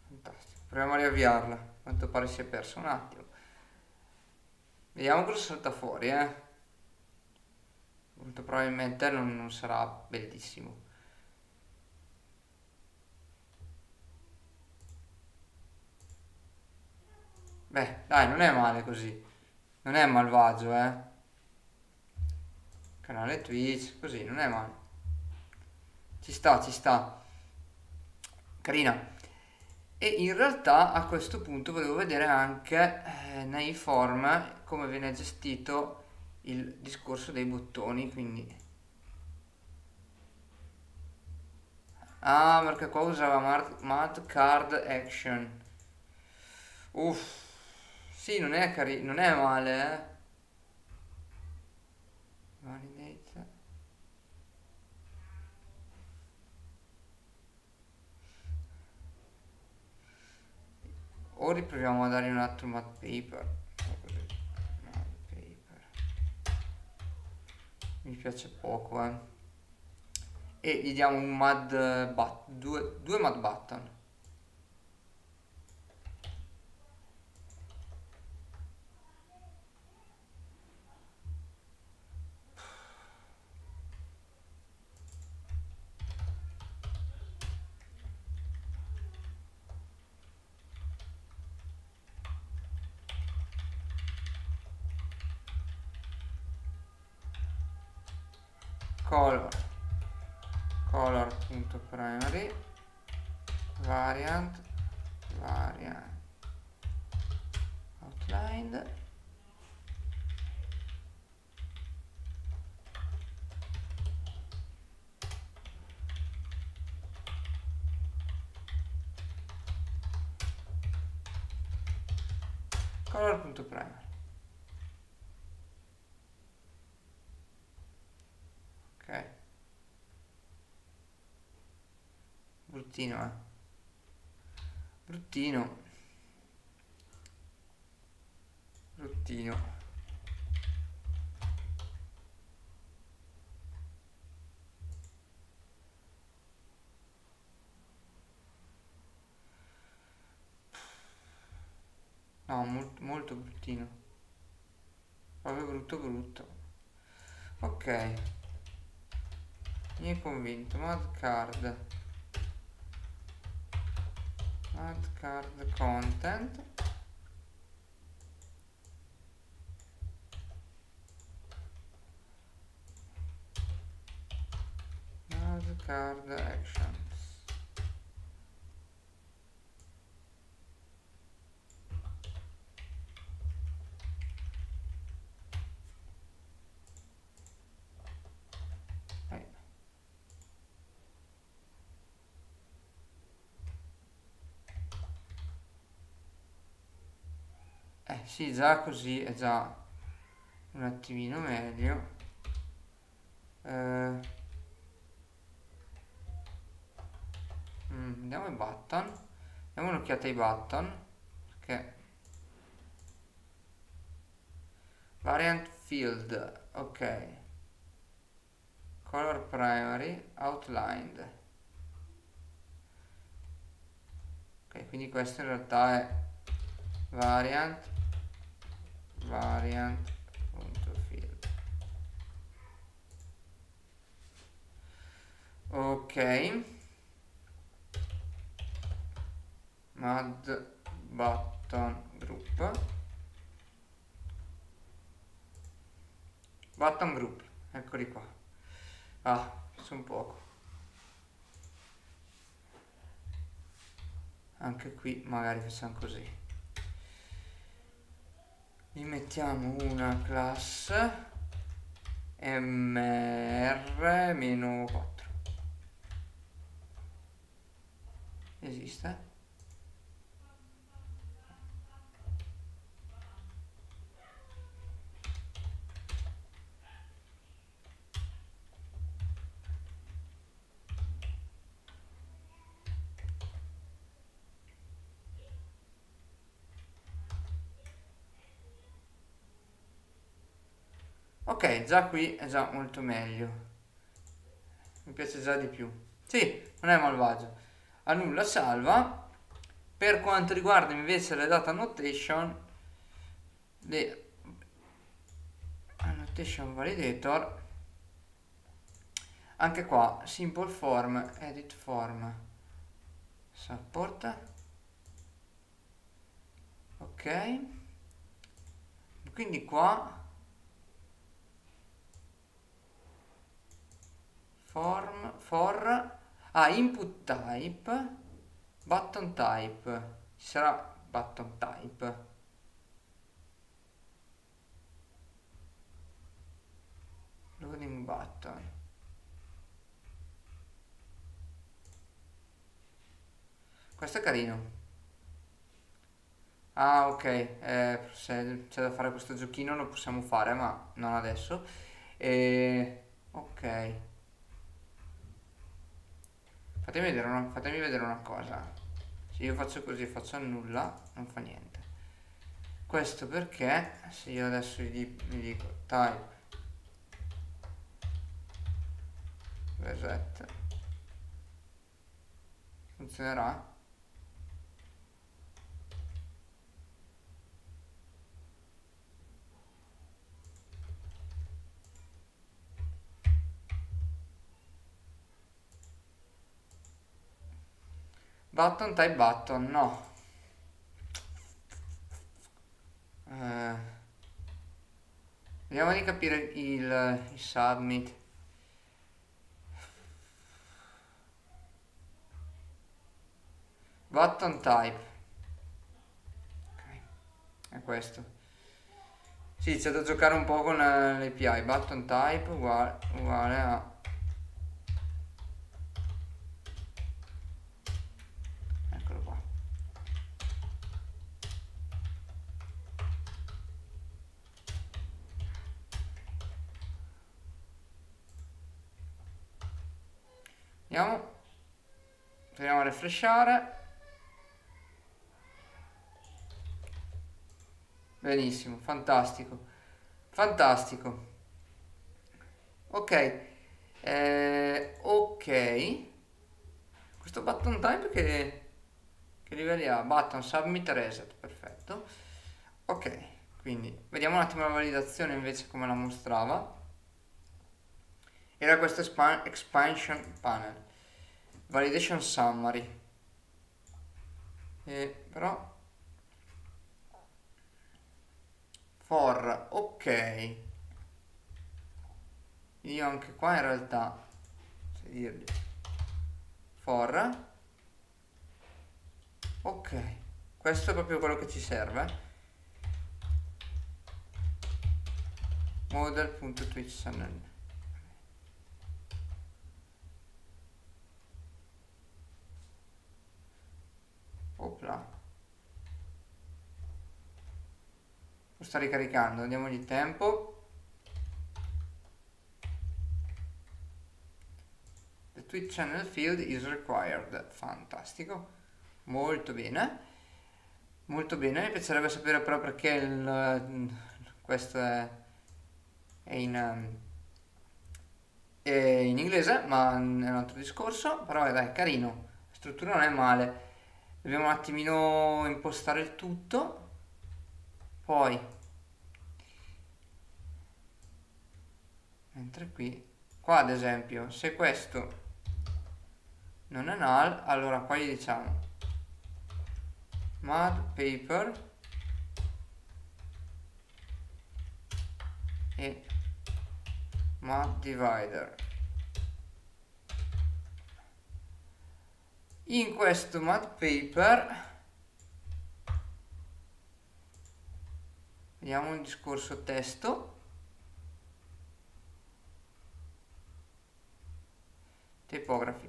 Fantastico. Proviamo a riavviarla. Quanto pare si è perso un attimo. Vediamo cosa salta fuori eh. Molto probabilmente non, non sarà bellissimo. Beh dai non è male così. Non è malvagio eh. Canale Twitch così non è male ci sta, ci sta. Carina. E in realtà a questo punto volevo vedere anche eh, nei form come viene gestito il discorso dei bottoni, quindi... Ah, perché qua usava mat card action. Uff. Sì, non è carino, non è male, eh. O riproviamo a dare un altro mat paper mi piace poco eh. e gli diamo un mad but, due, due mad button color. Color.primary variant. Variant. Outlined bruttino eh. Bruttino. Bruttino. No molto, molto bruttino. Proprio brutto brutto. Ok. Mi è convinto mod card add card content. Add card actions sì, già così è già un attimino meglio. Eh, mm, andiamo ai button. Diamo un'occhiata ai button. Perché... Variant field, ok. Color primary, outlined. Ok, quindi questo in realtà è variant variant.field ok. Mad button group. Button group eccoli qua. Ah sono poco. Anche qui magari facciamo così gli mettiamo una classe mr-4 esiste? Ok, già qui è già molto meglio. Mi piace già di più. Sì, non è malvagio. Annulla salva. Per quanto riguarda invece le data annotation, le annotation validator, anche qua simple form, edit form, support. Ok. Quindi qua form for ah input type button type. Ci sarà button type. Loading button. Questo è carino. Ah ok eh, se c'è da fare questo giochino lo possiamo fare ma non adesso. E ok Fatemi vedere, una, fatemi vedere una cosa. Se io faccio così faccio nulla, non fa niente. Questo perché se io adesso gli, gli dico type reset funzionerà? Button type button, no. Eh, vediamo di capire il, il submit. Button type. Okay. È questo. Sì, c'è da giocare un po' con l'API. Button type uguale, uguale a Andiamo. Refreshare. Benissimo, fantastico. Fantastico. Ok. Eh, ok. Questo button type che, che livelli ha? Button submit reset, perfetto. Ok, quindi vediamo un attimo la validazione invece come la mostrava era questo expansion panel validation summary. E però for ok. Io anche qua in realtà se dirgli. For ok. Questo è proprio quello che ci serve. Model.twitch Opla. lo sta ricaricando diamogli tempo. The Twitch channel field is required. Fantastico. Molto bene. Molto bene mi piacerebbe sapere però perché il, questo è, è in um, in inglese, ma è un altro discorso, però dai, carino, la struttura non è male. Dobbiamo un attimino impostare il tutto, poi, mentre qui, qua ad esempio, se questo non è null, allora qua gli diciamo mud paper e ma divider in questo mat paper vediamo un discorso testo. Tipografi.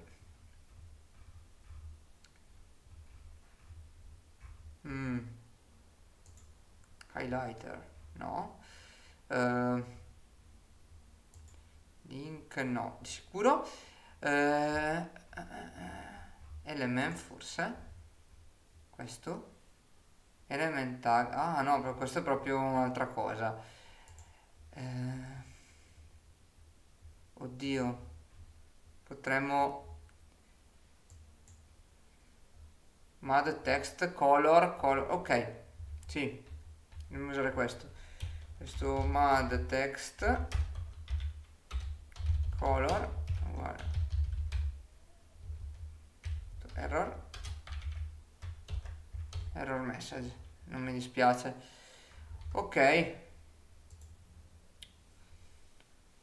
Mm. highlighter no. Uh, link no di sicuro. Eh, element forse. Questo. Element tag ah no questo è proprio un'altra cosa. Eh, oddio. Potremmo mad text color color ok. Sì dobbiamo usare questo. Questo mad text color uguale error. Error message. Non mi dispiace. Ok.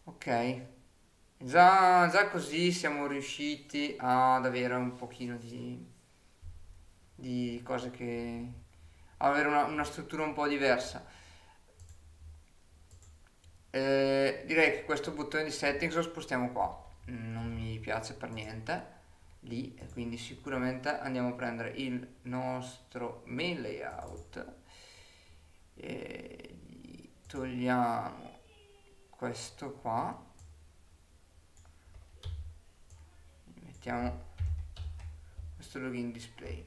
Ok. Già, già così siamo riusciti ad avere un pochino di di cose che avere una, una struttura un po' diversa. Eh, direi che questo bottone di settings lo spostiamo qua. Non mi piace per niente lì e quindi sicuramente andiamo a prendere il nostro main layout e togliamo questo qua. Mettiamo questo login display.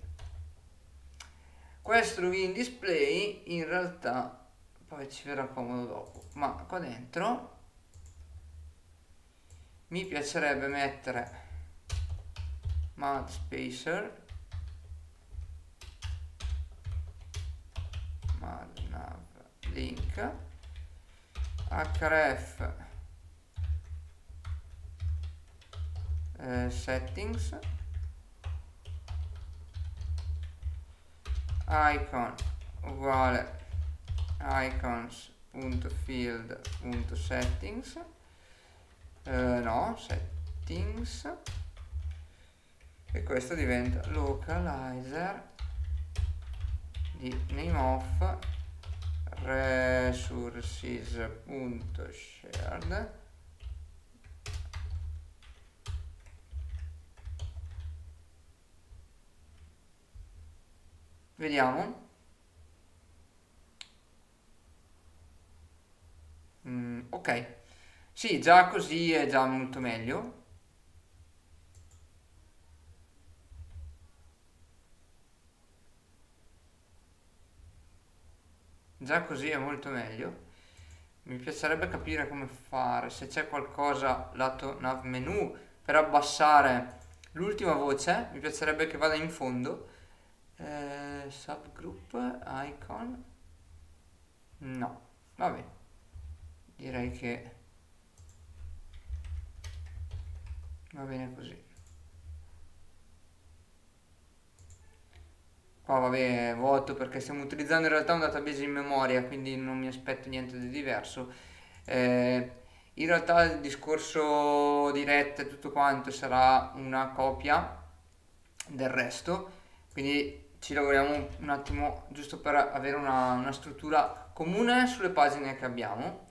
Questo login display in realtà poi ci verrà comodo dopo ma qua dentro mi piacerebbe mettere mad spacer. Nav link. Href eh, settings. Icon uguale icons.field.settings eh, no, settings e questo diventa localizer di nameof resources.shared vediamo. Mm, ok, sì, già così è già molto meglio. Già così è molto meglio. Mi piacerebbe capire come fare, se c'è qualcosa lato nav menu per abbassare l'ultima voce, mi piacerebbe che vada in fondo. Eh, subgroup, icon. No, va bene direi che va bene così qua vabbè vuoto perché stiamo utilizzando in realtà un database in memoria quindi non mi aspetto niente di diverso. Eh, in realtà il discorso diretto e tutto quanto sarà una copia del resto quindi ci lavoriamo un attimo giusto per avere una, una struttura comune sulle pagine che abbiamo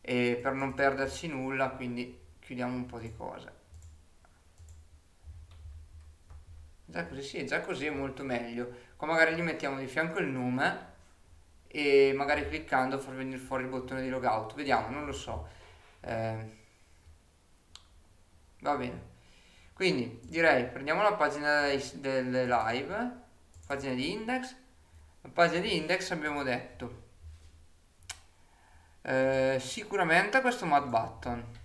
e per non perderci nulla quindi chiudiamo un po' di cose già così sì, già così è molto meglio. Qua magari gli mettiamo di fianco il nome e magari cliccando far venire fuori il bottone di logout. Vediamo non lo so. Eh, va bene. Quindi direi prendiamo la pagina delle live pagina di index. La pagina di index abbiamo detto. Eh, sicuramente questo mat button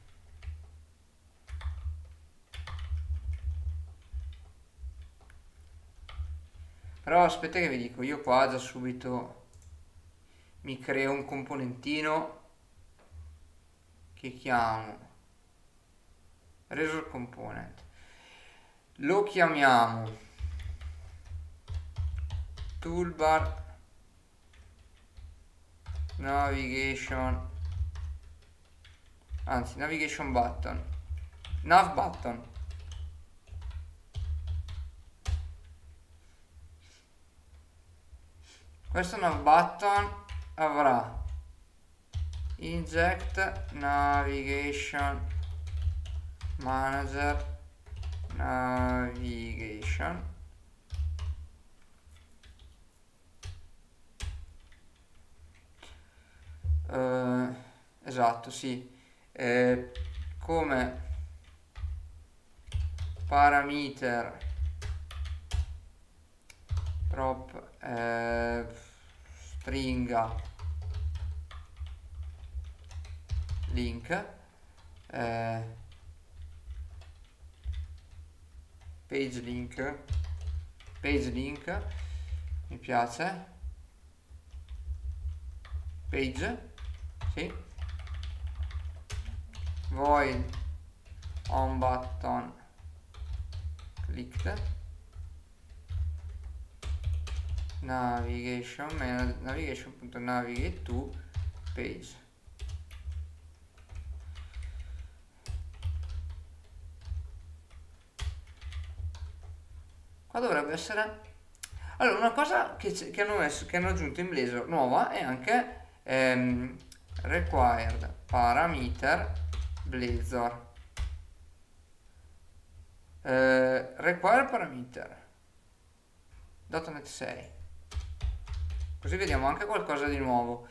però aspetta che vi dico io qua già subito mi creo un componentino che chiamo Razor Component. Lo chiamiamo toolbar navigation anzi navigation button. Nav button questo nav button avrà inject navigation manager navigation. Uh, esatto sì. Eh, come parameter prop eh, stringa. Link. Eh, page link. Page link. Mi piace. Page. Sì. Void on button clicked navigation navigation.navigate to page. Qua dovrebbe essere allora una cosa che, che, hanno, messo, che hanno aggiunto in Blazor nuova è anche ehm, required parameter Blazor. Eh, require parameter .NET 6 così vediamo anche qualcosa di nuovo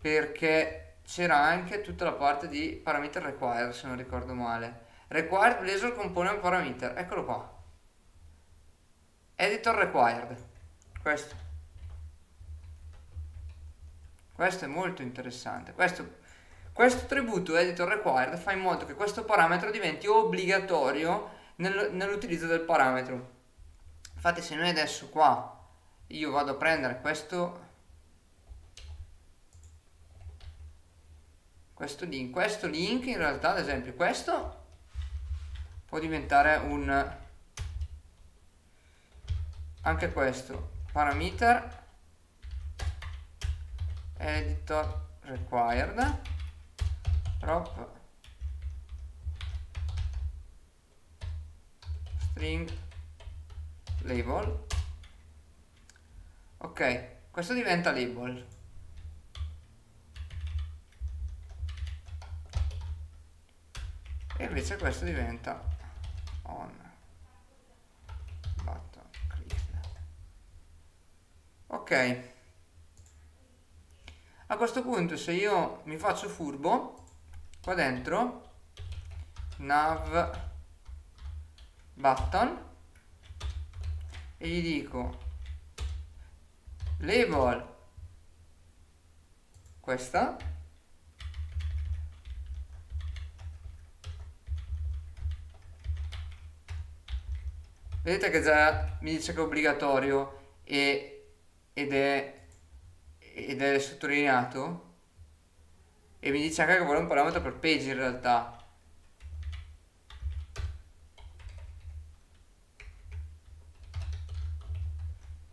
perché c'era anche tutta la parte di parameter required se non ricordo male. Required blazor component parameter eccolo qua. Editor required. Questo. Questo è molto interessante. Questo, questo attributo editor required fa in modo che questo parametro diventi obbligatorio nel, nell'utilizzo del parametro. Infatti se noi adesso qua io vado a prendere questo questo link questo link in realtà ad esempio questo può diventare un anche questo parameter editor required prop string label. Ok questo diventa label e invece questo diventa on ok. A questo punto se io mi faccio furbo qua dentro nav button e gli dico label questa vedete che già mi dice che è obbligatorio e ed è, ed è sottolineato? E mi dice anche che vuole un parametro per page in realtà.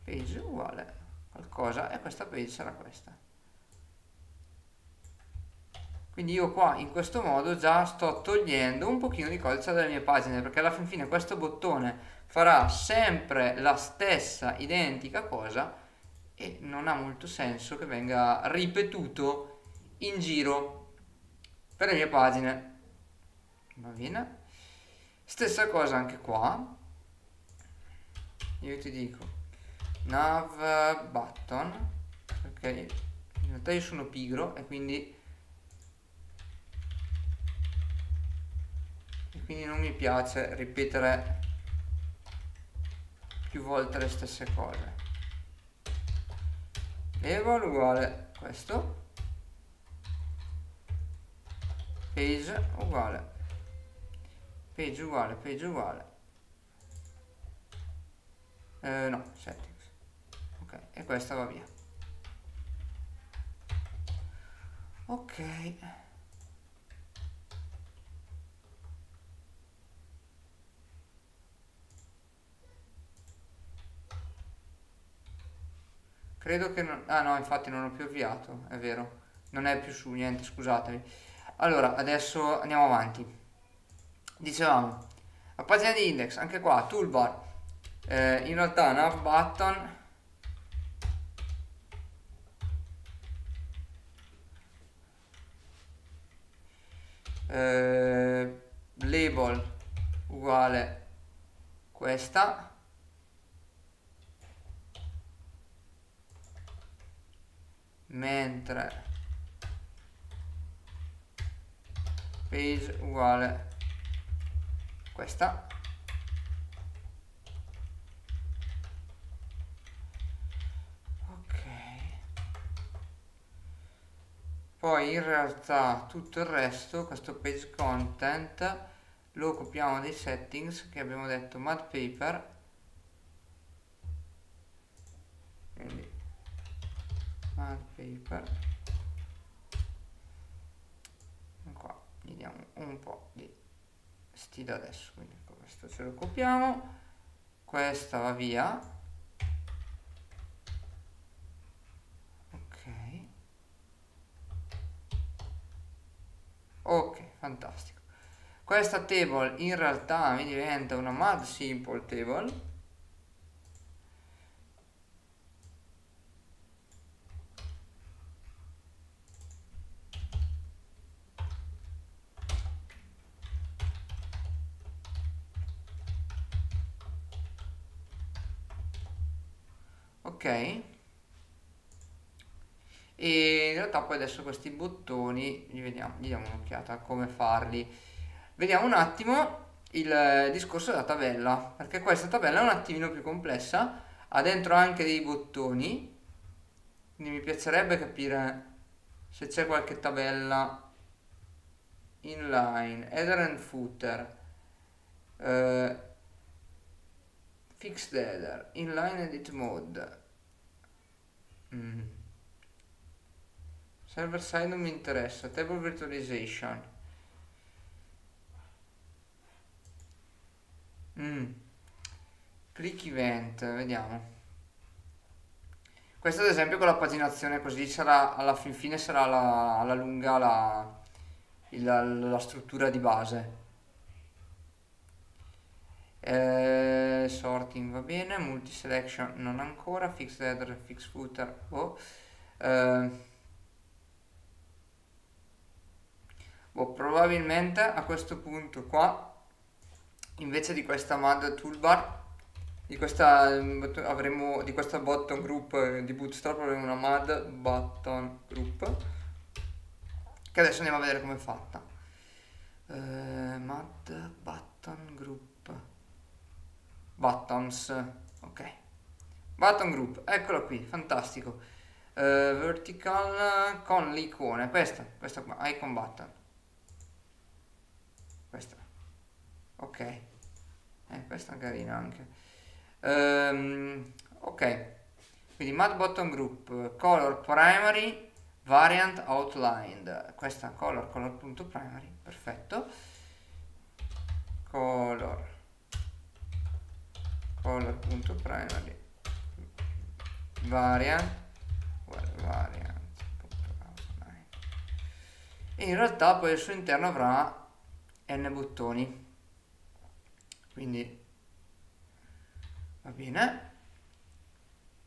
Page uguale qualcosa. E questa page sarà questa. Quindi io qua in questo modo già sto togliendo un pochino di codice dalle mie pagine perché alla fin fine questo bottone farà sempre la stessa identica cosa e non ha molto senso che venga ripetuto in giro per le mie pagine. Va bene? Stessa cosa anche qua. Io ti dico nav button ok? Realtà io sono pigro e quindi e quindi non mi piace ripetere più volte le stesse cose. Eval uguale questo. Page uguale. Page uguale page uguale. Eh, no settings. Ok e questa va via. Ok credo che non ah no infatti non ho più avviato è vero. Non è più su niente scusatemi. Allora adesso andiamo avanti. Dicevamo la pagina di index anche qua toolbar eh, in realtà nav button eh, label uguale questa mentre page uguale questa. Poi in realtà tutto il resto questo page content lo copiamo dai settings che abbiamo detto mad paper. Quindi mad paper qua gli diamo un po' di stile adesso quindi questo ce lo copiamo. Questa va via. Ok fantastico. Questa table in realtà mi diventa una mad simple table ok. E in realtà poi adesso questi bottoni gli, vediamo, gli diamo un'occhiata a come farli. Vediamo un attimo il discorso della tabella perché questa tabella è un attimino più complessa. Ha dentro anche dei bottoni. Quindi mi piacerebbe capire se c'è qualche tabella inline. Header and footer. Uh, fixed header. Inline edit mode mm. Server side non mi interessa. Table virtualization. Mm. Click event, vediamo. Questo ad esempio con la paginazione così sarà alla fin fine sarà la, alla lunga la, la, la struttura di base. Eh, sorting va bene, multi selection non ancora, fixed header, fixed footer, oh. Eh, Boh, probabilmente a questo punto qua, invece di questa MAD toolbar, di questa, avremo, di questa button group eh, di Bootstrap avremo una MAD button group, che adesso andiamo a vedere come è fatta. Uh, MAD button group, buttons, ok. Button group, eccolo qui, fantastico. Uh, vertical con l'icona, questa, questa qua, icon button questa. Ok. Eh, questa è carina anche. Um, ok. Quindi mat bottom group color primary variant outlined. Questa color color.primary perfetto. Color color.primary variant. Variant. E in realtà poi al suo interno avrà n bottoni. Quindi va bene.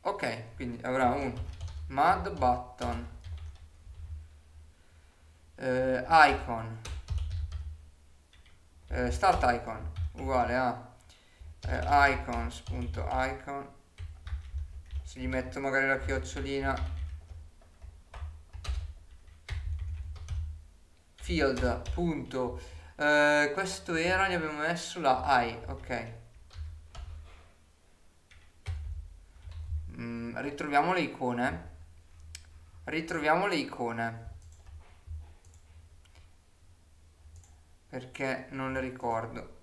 Ok quindi avrà un mad button. Eh, icon. Eh, start icon uguale a eh, icons.icon se gli metto magari la chiocciolina. Field punto. Eh, questo era gli abbiamo messo la i ok. Mm, ritroviamo le icone. Ritroviamo le icone. Perché non le ricordo.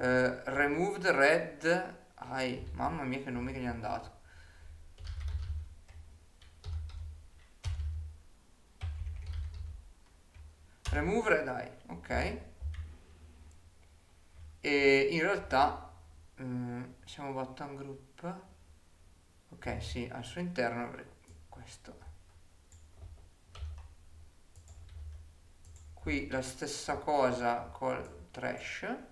Uh, removed red eye. Mamma mia che nome che gli è andato remove red eye ok. E in realtà um, siamo button group. Ok sì al suo interno questo. Qui la stessa cosa col trash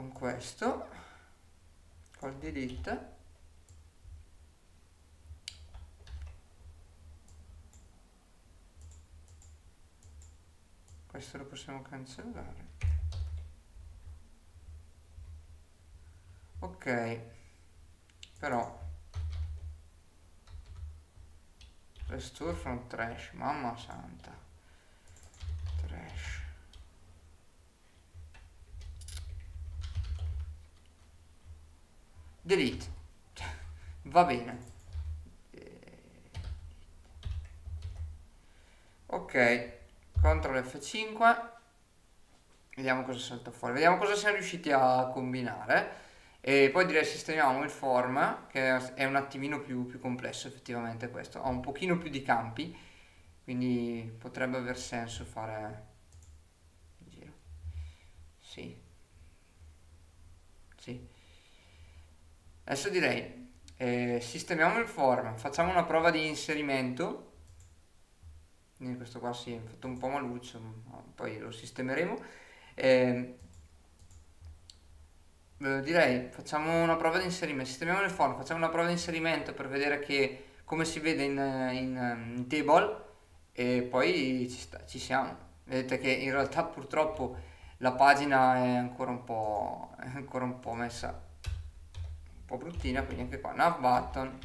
con questo col delete. Questo lo possiamo cancellare. Ok però restore from trash mamma santa. Trash delete. Va bene. Ok CTRL F5 vediamo cosa salta fuori. Vediamo cosa siamo riusciti a combinare. E poi direi sistemiamo il form che è un attimino più, più complesso effettivamente questo. Ha un pochino più di campi quindi potrebbe aver senso fare giro. Sì. Sì adesso direi eh, sistemiamo il form facciamo una prova di inserimento quindi questo qua si è fatto un po' maluccio ma poi lo sistemeremo eh, eh, direi facciamo una prova di inserimento, sistemiamo il form, facciamo una prova di inserimento per vedere che, come si vede in, in, in table e poi ci, sta, ci, siamo. Vedete che in realtà purtroppo la pagina è ancora un po', ancora un po' messa po' bruttina, quindi anche qua nav button.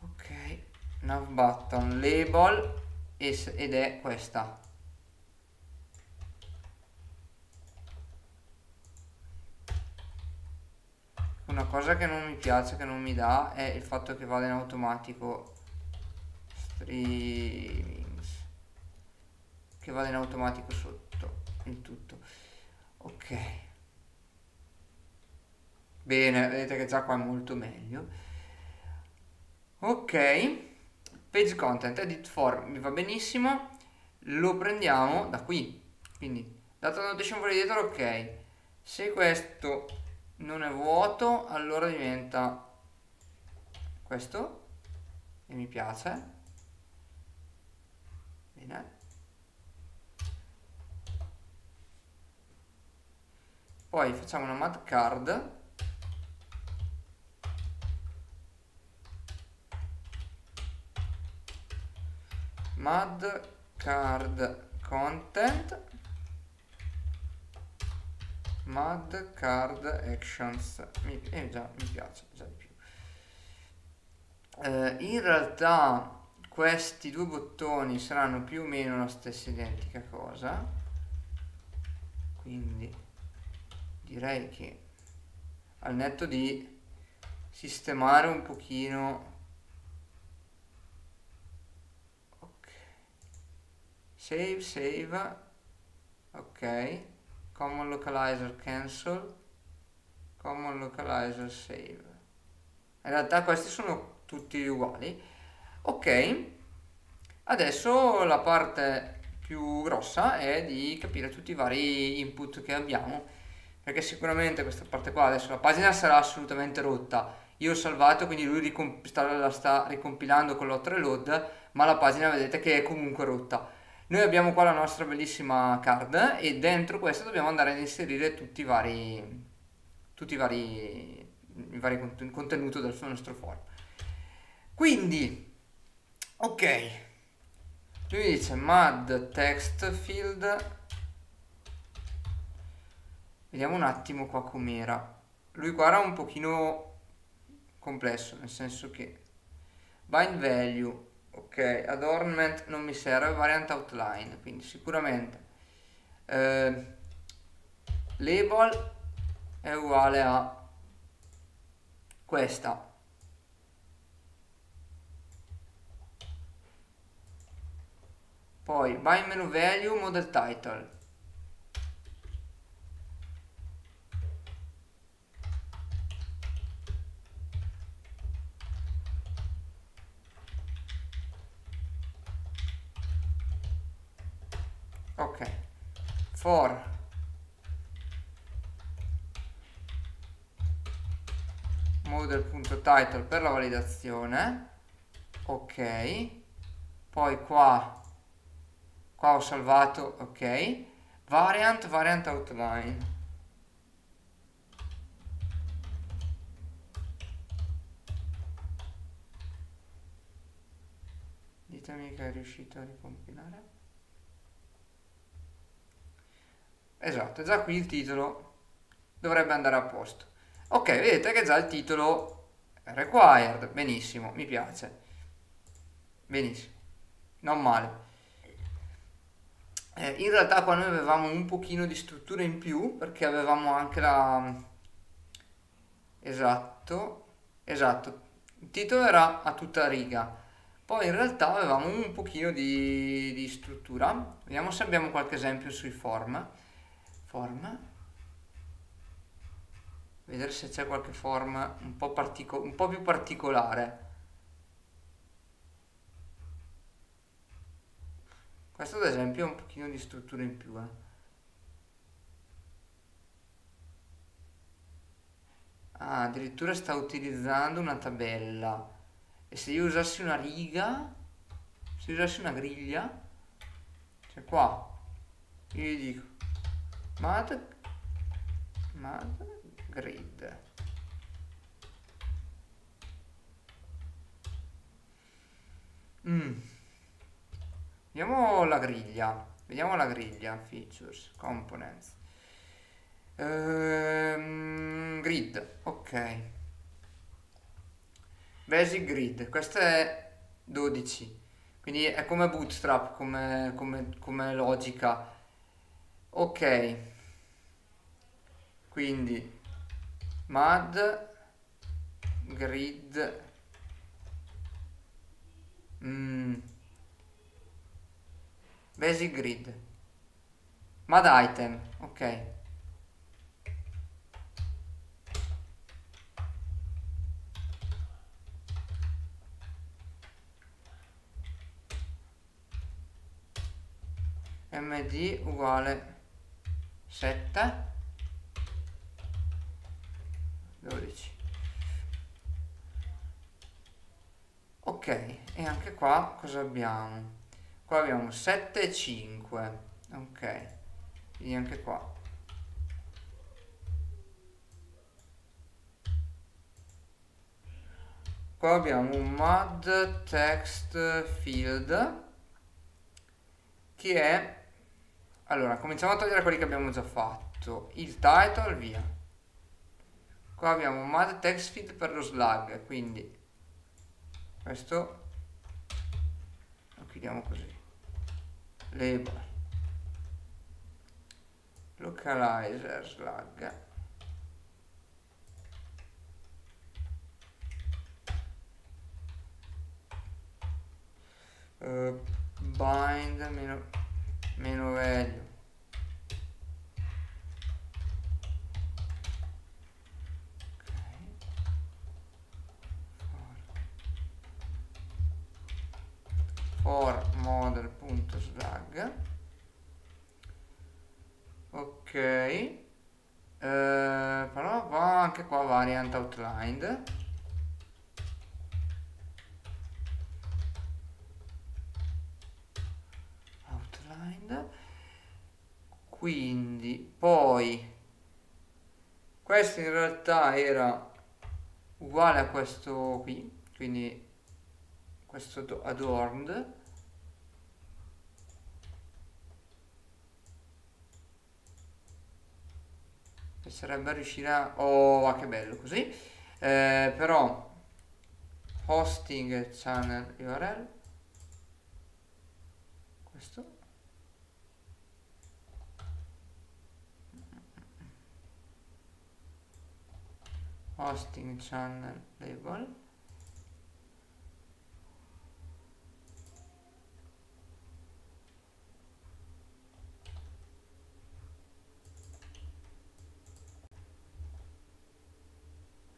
Ok, nav button label ed è questa. Una cosa che non mi piace, che non mi dà, è il fatto che vada in automatico streamings. Che vada in automatico sotto il tutto. Ok bene vedete che già qua è molto meglio. Ok page content edit form mi va benissimo. Lo prendiamo da qui. Quindi data notation validator ok. Se questo non è vuoto allora diventa questo e mi piace. Bene. Poi facciamo una mad card mad card content. Mad Card Actions. Mi, eh, già, mi piace già di più. Eh, in realtà questi due bottoni saranno più o meno la stessa identica cosa. Quindi direi che al netto di sistemare un pochino save save. Ok. Common localizer cancel. Common localizer save. In realtà questi sono tutti uguali. Ok. Adesso la parte più grossa è di capire tutti i vari input che abbiamo perché sicuramente questa parte qua adesso la pagina sarà assolutamente rotta. Io ho salvato quindi lui la sta ricompilando con l'hot reload ma la pagina vedete che è comunque rotta noi abbiamo qua la nostra bellissima card e dentro questa dobbiamo andare ad inserire tutti i vari, tutti i vari, i vari contenuti del nostro form. Quindi, ok, lui dice mad text field, vediamo un attimo qua com'era. Lui qua era un pochino complesso, nel senso che bind value, ok, adornment non mi serve, variant outline, quindi sicuramente. Eh, label è uguale a questa. Poi bind menu value model title ok. For. Model.title per la validazione. Ok. Poi qua. Qua ho salvato ok. Variant variant outline. Ditemi che è riuscito a ricompilare esatto già qui il titolo dovrebbe andare a posto. Ok vedete che già il titolo è required benissimo mi piace. Benissimo non male. Eh, in realtà qua noi avevamo un pochino di struttura in più perché avevamo anche la esatto esatto il titolo era a tutta riga. Poi in realtà avevamo un pochino di, di struttura. Vediamo se abbiamo qualche esempio sui form forma. Vedere se c'è qualche forma un po', un po' più particolare. Questo ad esempio è un pochino di struttura in più eh. ah, addirittura sta utilizzando una tabella. E se io usassi una riga se usassi una griglia cioè qua io gli dico Mad, Mad Grid. Mm. Vediamo la griglia. Vediamo la griglia. Features, components. Ehm, grid, ok. Basic grid, questa è 12. Quindi è come bootstrap, come, come, come logica ok. Quindi mad grid mm, basic grid. Mad item ok. Md uguale 7 12 ok e anche qua cosa abbiamo? Qua abbiamo 7 e 5 ok quindi anche qua. Qua abbiamo un mod text field che è allora, cominciamo a togliere quelli che abbiamo già fatto. Il title, via. Qua abbiamo un mad text feed per lo slug, quindi questo lo chiudiamo così. Label. Localizer slug. Uh, bind meno meno value for model.slug ok. Eh, però va anche qua variant outlined quindi poi questo in realtà era uguale a questo qui quindi questo adorned. E sarebbe riuscire a oh ma che bello così. Eh, però hosting channel URL questo hosting channel label.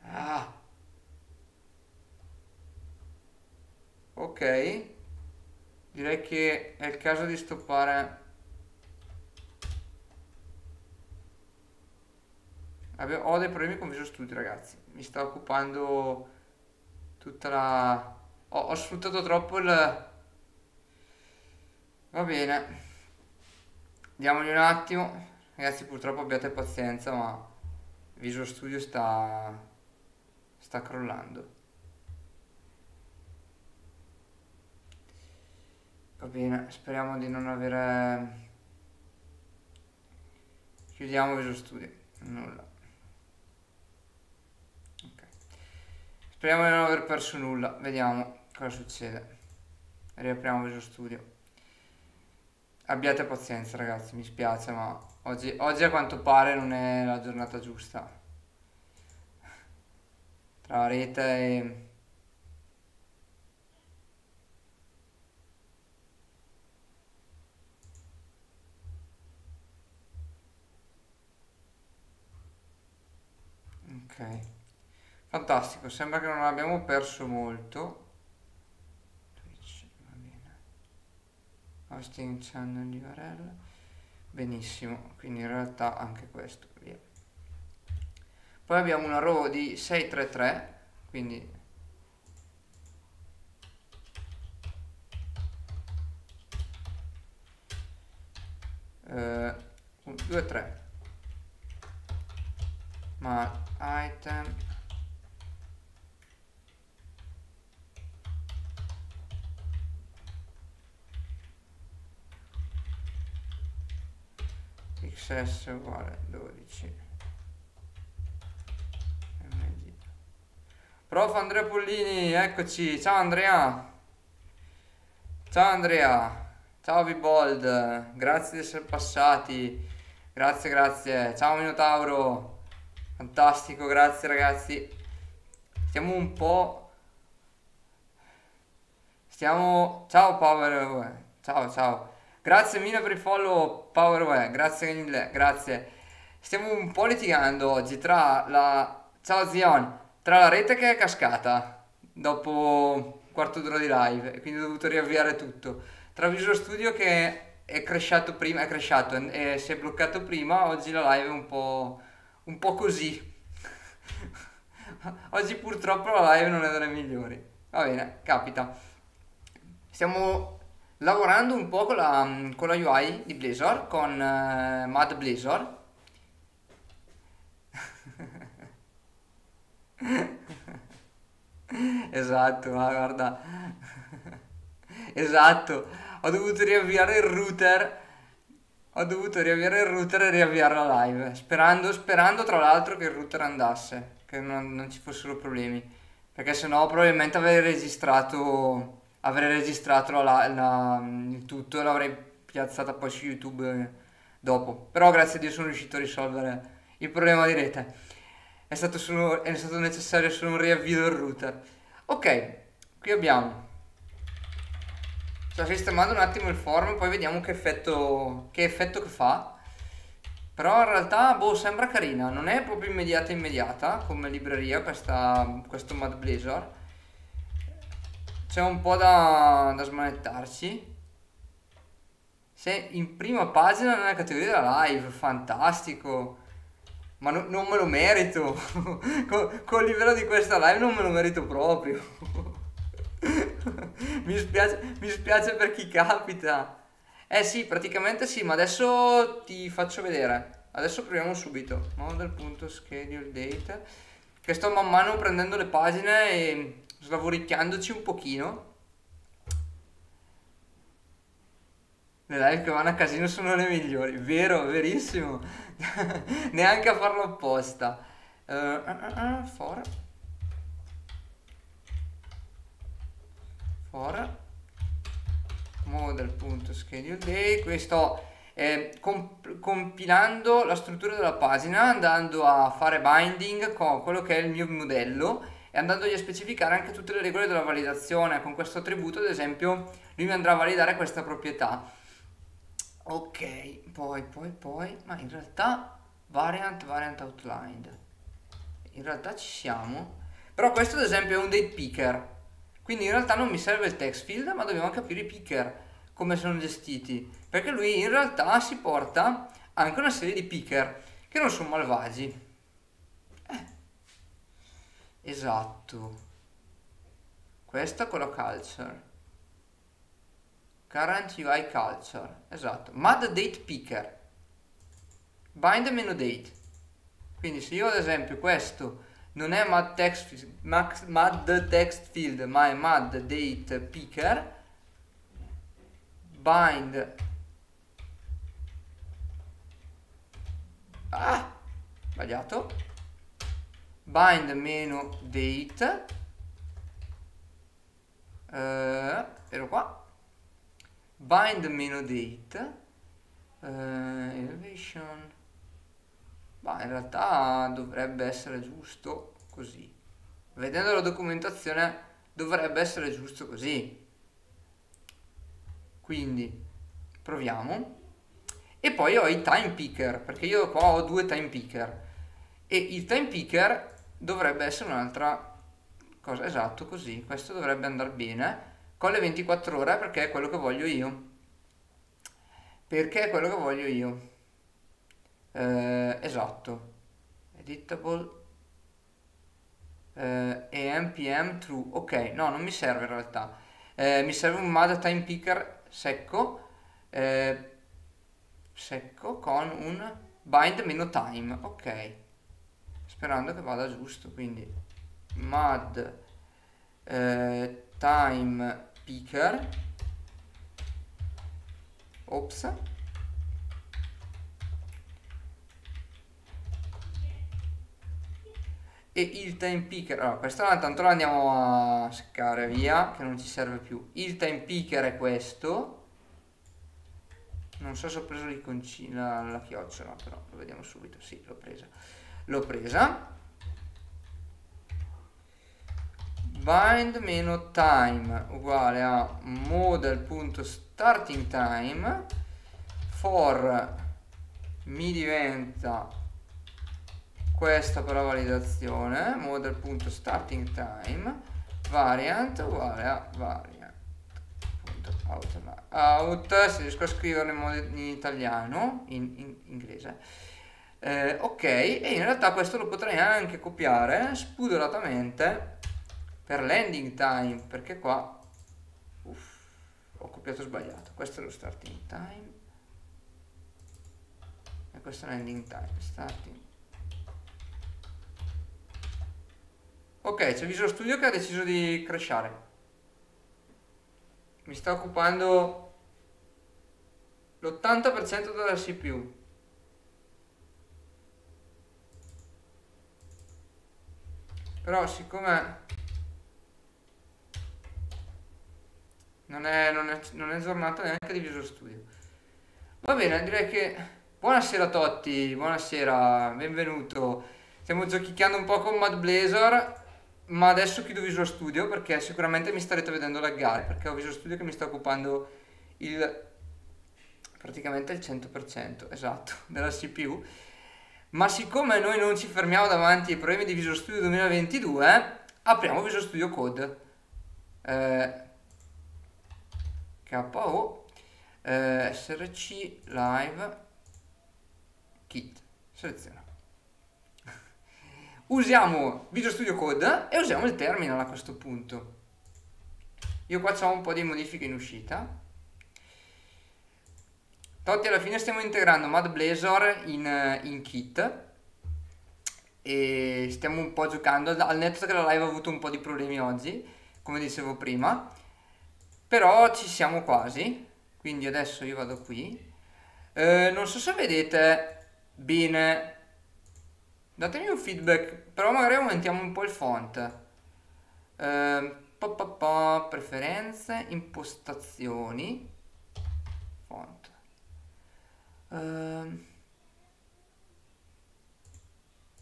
Ah. Ok. Direi che è il caso di stoppare ho dei problemi con Visual Studio ragazzi. Mi sta occupando tutta la ho, ho sfruttato troppo il va bene. Diamogli un attimo. Ragazzi purtroppo abbiate pazienza ma Visual Studio sta sta crollando. Va bene speriamo di non avere chiudiamo Visual Studio. Nulla Speriamo di non aver perso nulla, vediamo cosa succede. Riapriamo Visual Studio. Abbiate pazienza ragazzi, mi spiace ma oggi, oggi a quanto pare non è la giornata giusta. Tra rete e... Ok. Fantastico, sembra che non abbiamo perso molto. Twitch, va bene. Hosting channel URL. Benissimo, quindi in realtà anche questo, via. Poi abbiamo una row di 633, quindi Uh, 2, 3 ma item xs uguale 12 md prof. Andrea Pollini eccoci. Ciao Andrea. Ciao Andrea. Ciao Vibold. Grazie di essere passati. Grazie grazie. Ciao Minotauro. Fantastico grazie ragazzi. Stiamo un po' stiamo ciao Power ciao ciao. Grazie mille per il follow Powerway, grazie mille, grazie. Stiamo un po' litigando oggi tra la... Ciao Zion, tra la rete che è cascata dopo un quarto d'ora di live, quindi ho dovuto riavviare tutto. Tra Visual Studio che è cresciato prima, è cresciato e si è bloccato prima, oggi la live è un po', un po così. oggi purtroppo la live non è delle migliori. Va bene, capita. Stiamo lavorando un po' con la, con la UI di Blazor, con uh, Mad Blazor. esatto, ma guarda. esatto, ho dovuto riavviare il router. Ho dovuto riavviare il router e riavviare la live, sperando, sperando tra l'altro che il router andasse, che non, non ci fossero problemi, perché sennò probabilmente avrei registrato avrei registrato la, la, il tutto e l'avrei piazzata poi su YouTube eh, dopo. Però grazie a Dio sono riuscito a risolvere il problema di rete. È stato, solo, è stato necessario solo un riavvio del router. Ok, qui abbiamo. Sto sistemando un attimo il form, poi vediamo che effetto che, effetto che fa. Però in realtà, boh, sembra carina. Non è proprio immediata immediata come libreria questa, questo Mad Blazor c'è un po' da, da smanettarci. Sei in prima pagina nella categoria della live, fantastico. Ma no, non me lo merito. con, con il livello di questa live non me lo merito proprio. mi, spiace, mi spiace per chi capita. Eh sì, praticamente sì, ma adesso ti faccio vedere. Adesso proviamo subito. Model.schedule date. Che sto man mano prendendo le pagine e slavoricchiandoci un pochino. Le live che vanno a casino sono le migliori, vero, verissimo. Neanche a farlo apposta. Uh, uh, uh, for. for model.scheduleDay qui sto eh, comp compilando la struttura della pagina andando a fare binding con quello che è il mio modello e andandogli a specificare anche tutte le regole della validazione con questo attributo ad esempio lui mi andrà a validare questa proprietà. Ok poi poi poi ma in realtà variant variant outlined. In realtà ci siamo. Però questo ad esempio è un date picker. Quindi in realtà non mi serve il text field ma dobbiamo capire i picker come sono gestiti. Perché lui in realtà si porta anche una serie di picker che non sono malvagi. Esatto. Questa con la culture. Current UI culture. Esatto. Mad date picker. Bind meno date. Quindi se io ad esempio questo non è mad text, mad text field ma è mad date picker bind. Ah! Sbagliato bind meno date uh, ero qua bind meno date uh, elevation ma in realtà dovrebbe essere giusto così. Vedendo la documentazione dovrebbe essere giusto così. Quindi proviamo. E poi ho i time picker, perché io qua ho due time picker. E il time picker dovrebbe essere un'altra cosa, esatto così. Questo dovrebbe andare bene con le 24 ore perché è quello che voglio io. Perché è quello che voglio io. Eh, esatto. Editable. Eh, e npm true. Ok no non mi serve in realtà. Eh, mi serve un mad time picker secco. Eh, secco con un bind meno time. Ok sperando che vada giusto quindi mad eh, time picker ops e il time picker. Allora questa tanto la andiamo a seccare via che non ci serve più. Il time picker è questo. Non so se ho preso l'iconcina la, la chiocciola però lo vediamo subito. Sì l'ho presa l'ho presa. Bind meno time uguale a model.starting time for mi diventa questa per la validazione model.starting time variant uguale a variant out, out se riesco a scriverlo in, in italiano in, in inglese eh, ok e in realtà questo lo potrei anche copiare spudoratamente per landing time perché qua uff, ho copiato sbagliato questo è lo starting time e questo è landing time starting Ok, c'è Visual Studio che ha deciso di crashare. Mi sta occupando l'80% della CPU. Però siccome non è, non, è, non è giornata neanche di Visual Studio. Va bene, direi che... Buonasera Totti, buonasera, benvenuto. Stiamo giochicchiando un po' con Mad Blazor ma adesso chiudo Visual Studio perché sicuramente mi starete vedendo laggare perché ho Visual Studio che mi sta occupando il praticamente il 100% esatto della CPU ma siccome noi non ci fermiamo davanti ai problemi di Visual Studio 2022 apriamo Visual Studio Code eh, KO eh, src live kit seleziona usiamo Visual Studio Code e usiamo il terminal a questo punto. Io qua ho un po' di modifiche in uscita. Totti alla fine stiamo integrando Mad Blazor in, in kit e stiamo un po' giocando, al netto che la live ha avuto un po' di problemi oggi, come dicevo prima, però ci siamo quasi, quindi adesso io vado qui. Eh, non so se vedete bene Datemi un feedback, però magari aumentiamo un po' il font. Eh, pa, pa, pa, preferenze, impostazioni, font. Uh,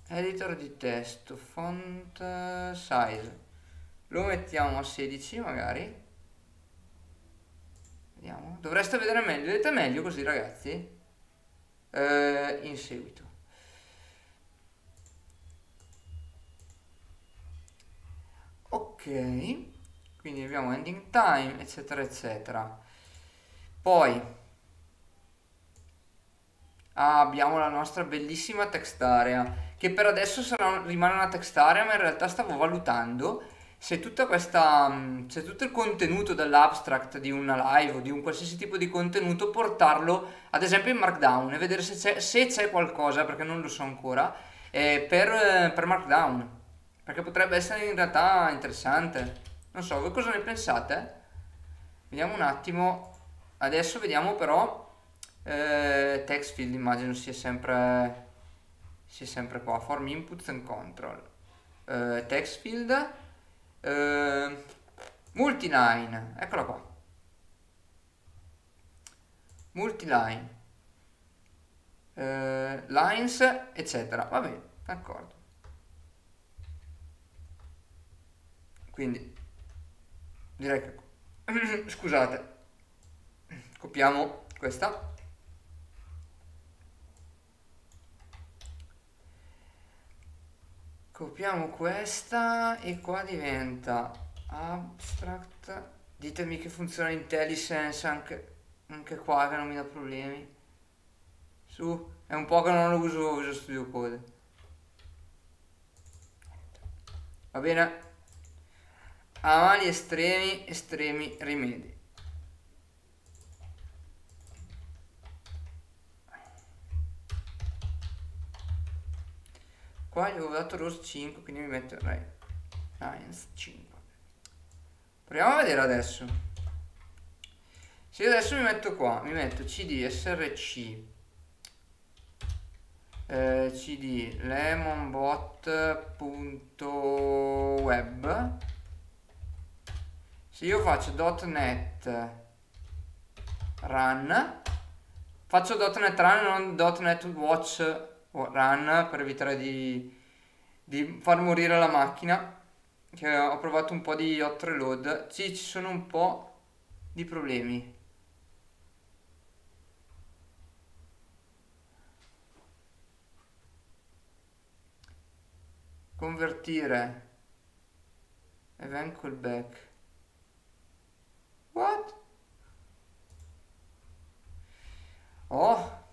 editor di testo, font size. Lo mettiamo a 16 magari. Vediamo. Dovreste vedere meglio. Vedete meglio così ragazzi? Uh, in seguito. Ok, quindi abbiamo ending time, eccetera, eccetera. Poi abbiamo la nostra bellissima text area, che per adesso sarà, rimane una text area, ma in realtà stavo valutando se questa, se tutto il contenuto dell'abstract di una live o di un qualsiasi tipo di contenuto, portarlo ad esempio in Markdown e vedere se c'è, se c'è qualcosa, perché non lo so ancora, eh, per, per Markdown. Perché potrebbe essere in realtà interessante. Non so, voi cosa ne pensate? Vediamo un attimo. Adesso vediamo però eh, text field immagino sia sempre sia sempre qua. Form inputs and control. Eh, text field eh, multiline. Eccola qua. Multiline. Eh, lines, eccetera. Va bene, d'accordo. quindi direi che scusate copiamo questa copiamo questa e qua diventa abstract. Ditemi che funziona IntelliSense anche, anche qua che non mi dà problemi. Su è un po' che non lo uso uso Studio Code. Va bene? A mali estremi, estremi rimedi. Qua gli avevo dato rose 5, quindi mi metto lines 5. Proviamo a vedere adesso. Se io adesso mi metto qua, mi metto cd src eh, cd lemonbot.web se io faccio .NET run faccio .NET run non .NET watch run per evitare di, di far morire la macchina che ho provato un po' di hot reload. Sì ci sono un po' di problemi. Convertire event callback What? Oh,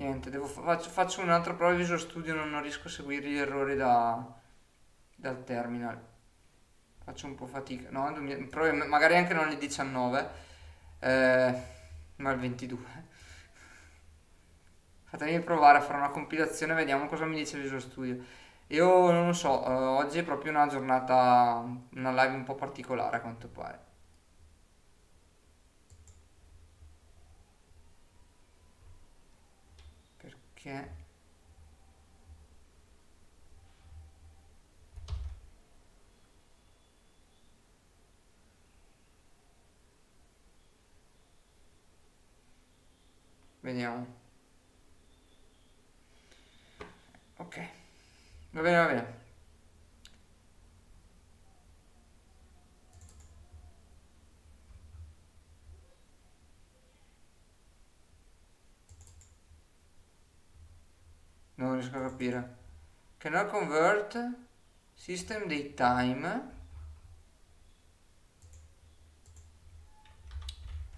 niente, devo faccio, faccio un'altra prova di Visual Studio, non, riesco a seguire gli errori da, dal terminal. Faccio un po' fatica, no, magari anche non il 19, eh, ma il 22. Fatemi provare a fare una compilazione, vediamo cosa mi dice Visual Studio. Io non lo so, eh, oggi è proprio una giornata, una live un po' particolare a quanto pare. Che vediamo. Ok. Va bene va bene non riesco a capire. Cannot convert system date time?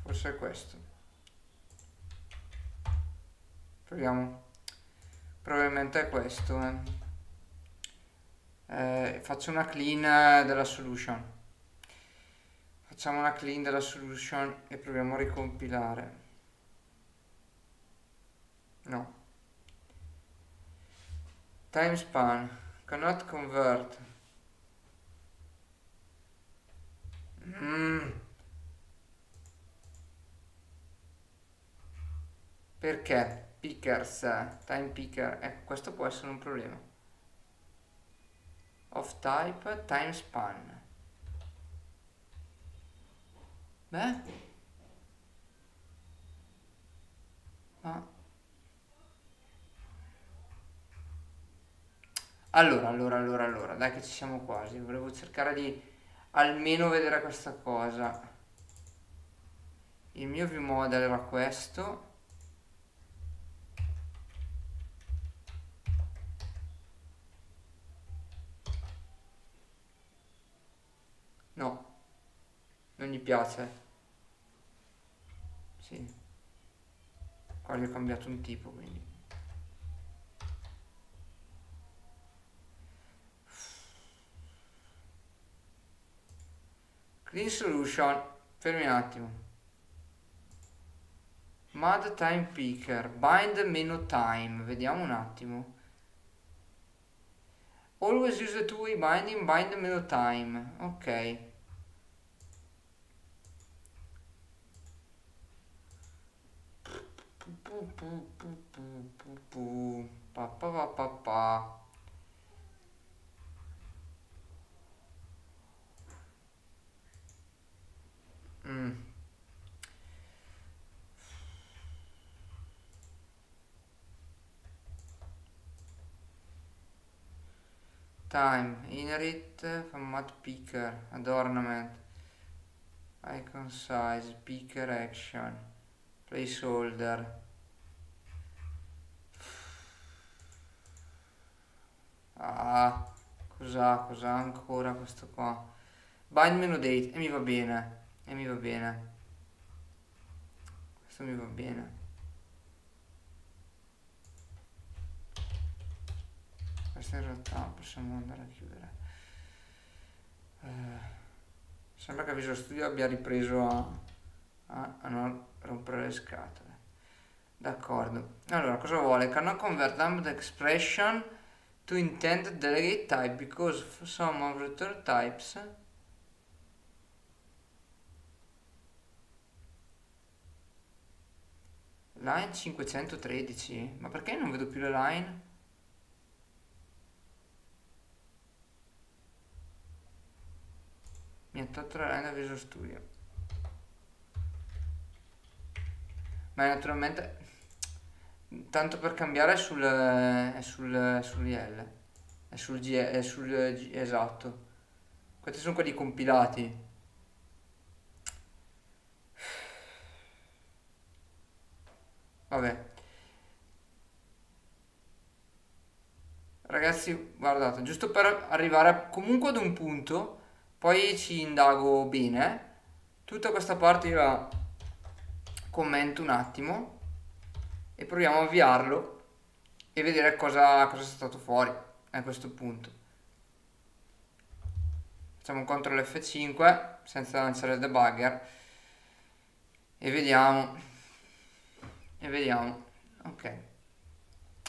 Forse è questo. Proviamo. Probabilmente è questo eh. Eh, faccio una clean della solution. Facciamo una clean della solution e proviamo a ricompilare. No time span cannot convert mm. perché pickers time picker ecco questo può essere un problema of type time span Beh. Ma... Allora, allora, allora, allora, dai che ci siamo quasi. Volevo cercare di almeno vedere questa cosa. Il mio view model era questo. No, non gli piace. Sì. Qua gli ho cambiato un tipo, quindi. Clean solution. Fermi un attimo. Mad time picker. Bind meno time. Vediamo un attimo. Always use the two-way binding, bind meno time. Ok. Pa pa pa pa Mm. Time, inherit, format picker, adornment, icon size, picker action, placeholder. Ah, cos'ha, cos'ha ancora questo qua? Bind menu date, e mi va bene. E mi va bene. Questo mi va bene. Questo in realtà possiamo andare a chiudere. Eh, sembra che Visual Studio abbia ripreso a, a, a non rompere le scatole. D'accordo. Allora, cosa vuole? Cannot convert the expression to intended delegate type because some of return types Line 513? Ma perché non vedo più le line? Mi ha tolto la line da Visual Studio. Ma naturalmente... Tanto per cambiare è sul... è sul... sull'IL. È sul G... è sul G... esatto. Questi sono quelli compilati. Vabbè. Ragazzi, guardate, giusto per arrivare comunque ad un punto, poi ci indago bene. Tutta questa parte io la commento un attimo e proviamo a avviarlo e vedere cosa, cosa è stato fuori a questo punto. Facciamo un CTRL F5 senza lanciare il debugger e vediamo e vediamo. Ok.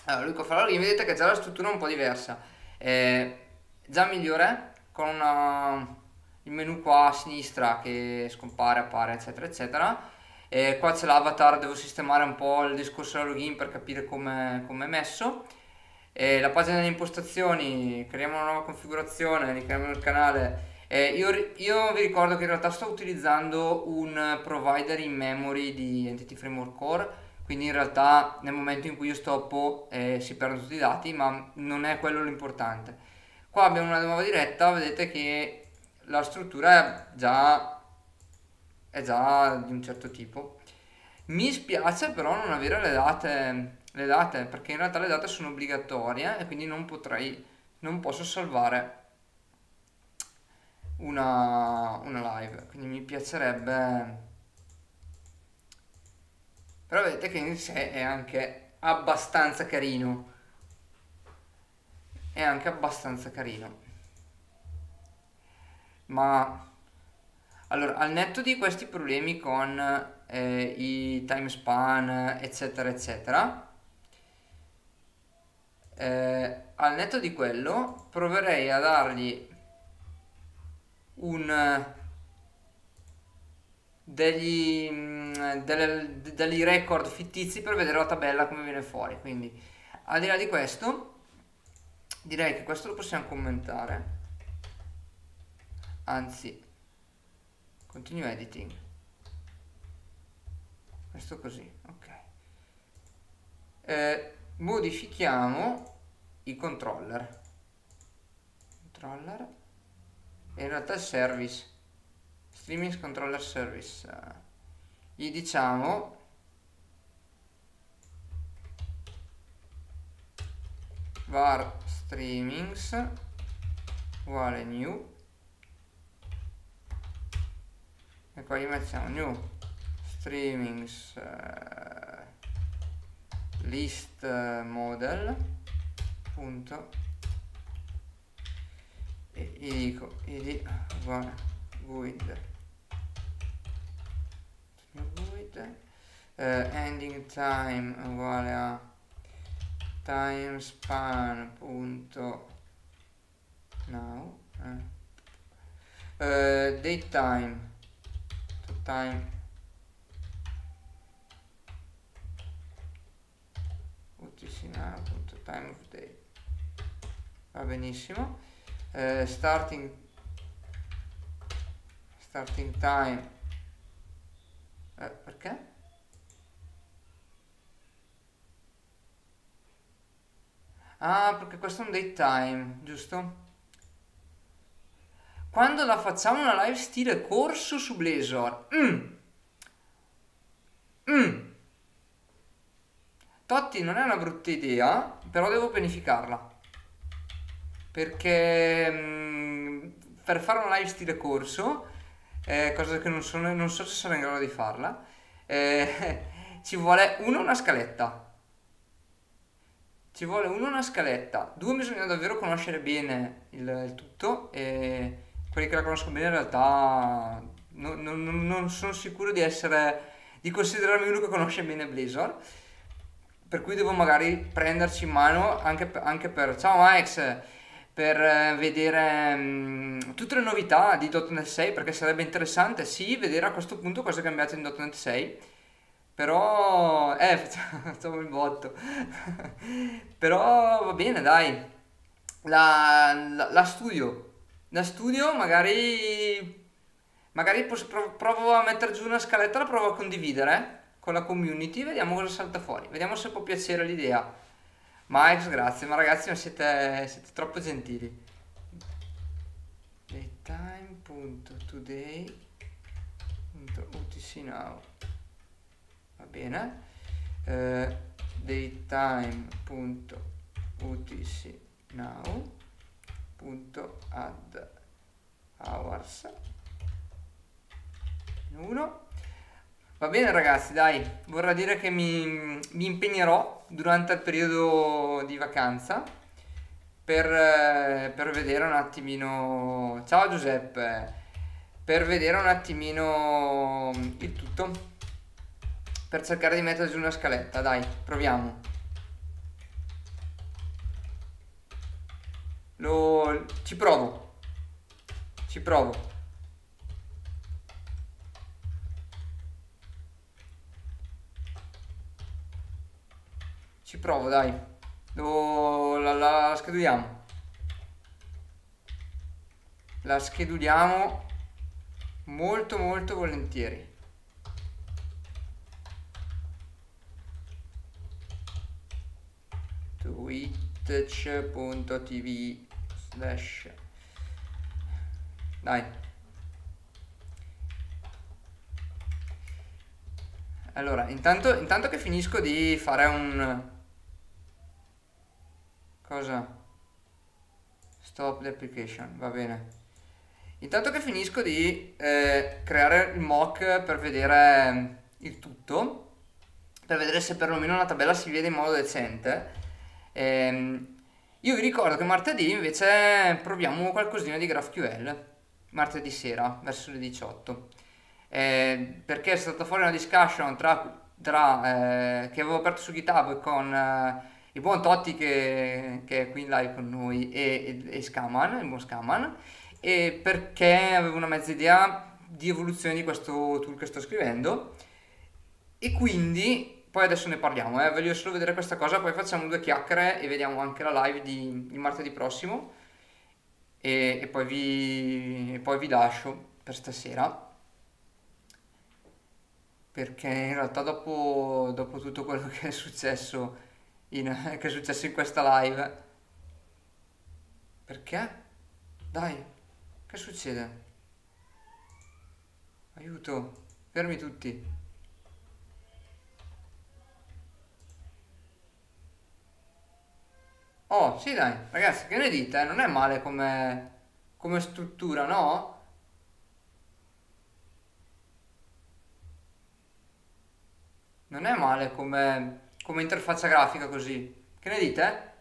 Allora farà lì vedete che già la struttura è un po' diversa. È già migliore con una, il menu qua a sinistra che scompare, appare eccetera eccetera. E qua c'è l'avatar, devo sistemare un po' il discorso del login per capire come è messo. E la pagina delle impostazioni creiamo una nuova configurazione, ricreiamo il canale. Eh, io, io, vi ricordo che in realtà sto utilizzando un provider in memory di Entity Framework Core quindi in realtà nel momento in cui io stoppo eh, si perdono tutti i dati ma non è quello l'importante. Qua abbiamo una nuova diretta vedete che la struttura è già, è già di un certo tipo. Mi spiace però non avere le date, le date perché in realtà le date sono obbligatorie e quindi non potrei non posso salvare una, una live. Quindi mi piacerebbe però vedete che in sé è anche abbastanza carino. È anche abbastanza carino. Ma allora al netto di questi problemi con eh, i time span eccetera eccetera eh, al netto di quello proverei a dargli un degli, mm, delle, degli record fittizi per vedere la tabella come viene fuori quindi al di là di questo direi che questo lo possiamo commentare anzi continue editing questo così, ok. Eh, modifichiamo i controller. Controller e in realtà il service streaming controller service. Gli diciamo var streamings uguale new. E poi gli mettiamo new streamings uh, list model punto. E gli dico id void void uh, ending time uguale a time span eh. uh, date time to time time of day. Va benissimo. Uh, starting starting time eh, perché? Ah, perché questo è un date time, giusto? Quando la facciamo una live stile corso su Blazor? Mm. Mm. Totti non è una brutta idea, però devo pianificarla. Perché mm, per fare una live stile corso, eh, cosa che non, sono, non so se sarò in grado di farla, eh, ci vuole uno una scaletta. Ci vuole uno una scaletta, due bisogna davvero conoscere bene il, il tutto e quelli che la conoscono bene in realtà non, non, non, sono sicuro di essere di considerarmi uno che conosce bene Blazor per cui devo magari prenderci in mano anche, anche per ciao Max per eh, vedere um, tutte le novità di .NET 6 perché sarebbe interessante sì vedere a questo punto cosa è cambiato in .NET 6 però, eh, facciamo il botto. Però va bene, dai. La, la, la studio. La studio, magari... Magari provo, a mettere giù una scaletta, la provo a condividere con la community, vediamo cosa salta fuori. Vediamo se può piacere l'idea. Max, grazie, ma ragazzi, ma siete, siete troppo gentili. Daytime.today.utc now. Bene. Eh, datetime.utc now.add hours. 1 va bene ragazzi dai vorrà dire che mi, mi impegnerò durante il periodo di vacanza per, eh, per vedere un attimino ciao Giuseppe per vedere un attimino il tutto per cercare di mettere su una scaletta, dai, proviamo. Lo... ci provo. Ci provo. Ci provo, dai. Lo... La, la, la scheduliamo. La scheduliamo molto molto volentieri. twitch.tv slash dai allora intanto, intanto che finisco di fare un cosa? Stop the application va bene. Intanto che finisco di eh, creare il mock per vedere il tutto per vedere se perlomeno la tabella si vede in modo decente. Ehm, io vi ricordo che martedì invece proviamo qualcosina di GraphQL, martedì sera, verso le 18. Eh, perché è stata fuori una discussion tra, tra eh, che avevo aperto su GitHub con eh, il buon Totti che, che, è qui in live con noi e, e, e Scaman, il buon Scaman, e perché avevo una mezza idea di evoluzione di questo tool che sto scrivendo e quindi poi adesso ne parliamo, eh. voglio solo vedere questa cosa, poi facciamo due chiacchiere e vediamo anche la live di, di martedì prossimo e, e, poi vi, e poi vi lascio per stasera. perché in realtà dopo, dopo tutto quello che è successo in, che è successo in questa live perché? dai che succede? aiuto fermi tutti oh sì dai ragazzi che ne dite? non è male come, come struttura no? Non è male come, come interfaccia grafica così. Che ne dite?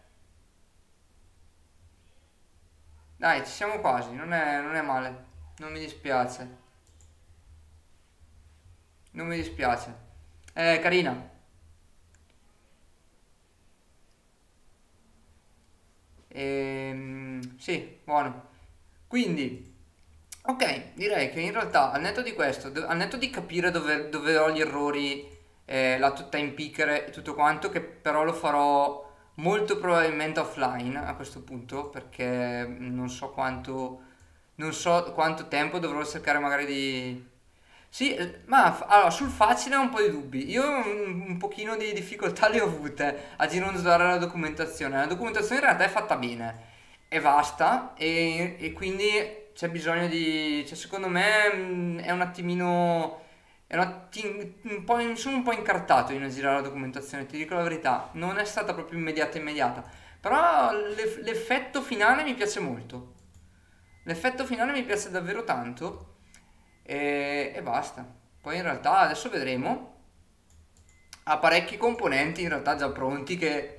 Dai, ci siamo quasi, non è, non è male. Non mi dispiace. Non mi dispiace. È carina. Ehm, sì, buono. Quindi, ok, direi che in realtà al netto di questo, al netto di capire dove, dove ho gli errori eh, la time picker e tutto quanto, che però lo farò molto probabilmente offline a questo punto, perché non so quanto, non so quanto tempo dovrò cercare magari di... Sì, eh, ma allora, sul facile ho un po' di dubbi. Io un, un pochino di difficoltà le ho avute a gironzolare la documentazione. La documentazione in realtà è fatta bene, è vasta e, e quindi c'è bisogno di... Cioè, secondo me mm, è un attimino una, ti, po', sono un po' incartato in girare la documentazione, ti dico la verità, non è stata proprio immediata immediata, però l'eff- l'effetto finale mi piace molto, l'effetto finale mi piace davvero tanto e, e basta, poi in realtà adesso vedremo, ha parecchi componenti in realtà già pronti che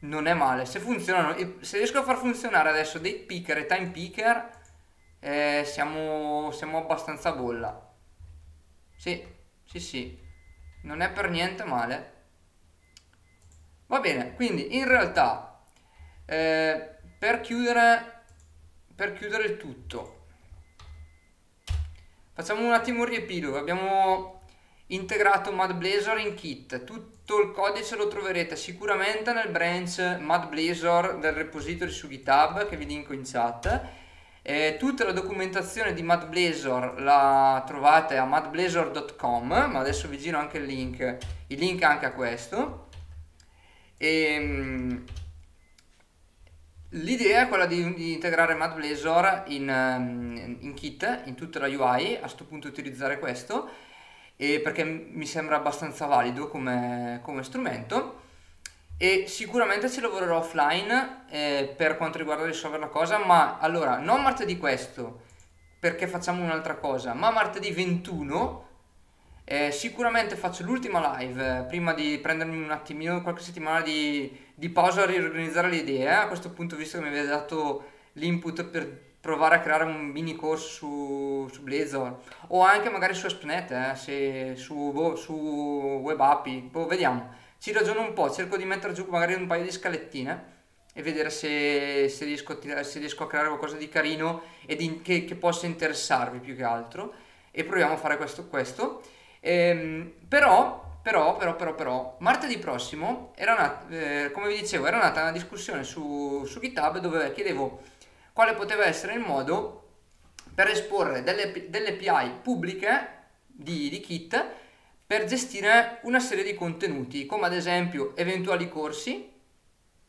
non è male, se funzionano, se riesco a far funzionare adesso dei picker e time picker eh, siamo, siamo abbastanza bolla. Sì, sì, sì, non è per niente male. Va bene, quindi in realtà eh, per, chiudere, per chiudere il tutto, facciamo un attimo un riepilogo. Abbiamo integrato Mad Blazor in kit. Tutto il codice lo troverete sicuramente nel branch Mad Blazor del repository su GitHub che vi linko in chat eh, tutta la documentazione di MadBlazor la trovate a madblazor.com, ma adesso vi giro anche il link, il link anche a questo. E, ehm, l'idea è quella di, di integrare MadBlazor in, ehm, in, kit, in tutta la UI, a questo punto utilizzare questo, perché mi sembra abbastanza valido come, come strumento e sicuramente ci lavorerò offline eh, per quanto riguarda risolvere la cosa, ma allora non martedì questo perché facciamo un'altra cosa, ma martedì 21 eh, sicuramente faccio l'ultima live eh, prima di prendermi un attimino qualche settimana di, di pausa a riorganizzare le idee. A questo punto, visto che mi avete dato l'input per provare a creare un mini corso su, su Blazor o anche magari su Esplanet, eh, se, su, boh, su Web API, boh, vediamo ci ragiono un po', cerco di mettere giù magari un paio di scalettine e vedere se, se, riesco, a, se riesco, a creare qualcosa di carino e di, che, che, possa interessarvi più che altro e proviamo a fare questo, questo. Ehm, però, però, però, però, però, martedì prossimo, era nata, eh, come vi dicevo, era nata una discussione su, su GitHub dove chiedevo quale poteva essere il modo per esporre delle, delle API pubbliche di, di Kit per gestire una serie di contenuti, come ad esempio eventuali corsi,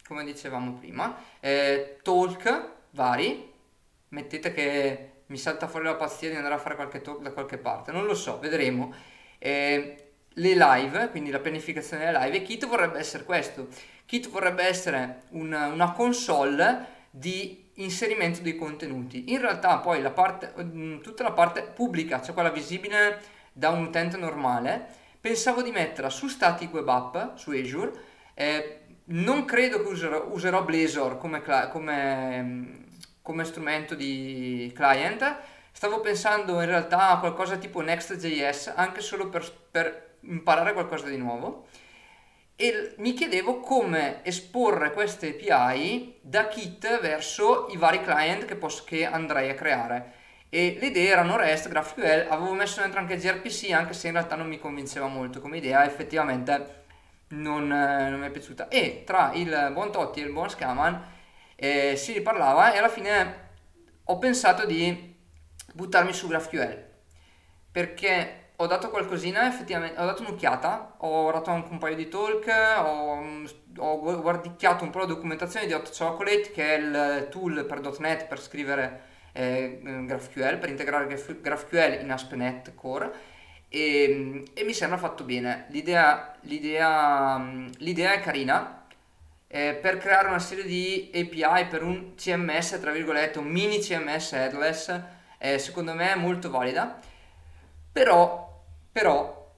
come dicevamo prima, eh, talk vari, mettete che mi salta fuori la pazzia di andare a fare qualche talk da qualche parte, non lo so, vedremo. Eh, le live, quindi la pianificazione delle live, e Kit vorrebbe essere questo. Kit vorrebbe essere una, una console di inserimento dei contenuti. In realtà poi la parte, mm, tutta la parte pubblica, cioè quella visibile da un utente normale, pensavo di metterla su Static Web App, su Azure, eh, non credo che userò, userò Blazor come, come, come, strumento di client, stavo pensando in realtà a qualcosa tipo Next.js, anche solo per, per imparare qualcosa di nuovo. E mi chiedevo come esporre queste API da Kit verso i vari client che, posso, che andrei a creare e le idee erano REST, GraphQL, avevo messo dentro anche gRPC anche se in realtà non mi convinceva molto come idea, effettivamente non, eh, non mi è piaciuta. E tra il buon Totti e il buon Scaman eh, si riparlava e alla fine ho pensato di buttarmi su GraphQL perché ho dato qualcosina, effettivamente, ho dato un'occhiata, ho dato anche un paio di talk, ho, ho guardicchiato un po' la documentazione di Hot Chocolate, che è il tool per .NET per scrivere eh, GraphQL, per integrare GraphQL in ASP.NET Core, e, e, mi sembra fatto bene. L'idea, l'idea, l'idea è carina, eh, per creare una serie di API per un CMS, tra virgolette, un mini CMS headless, eh, secondo me è molto valida però, però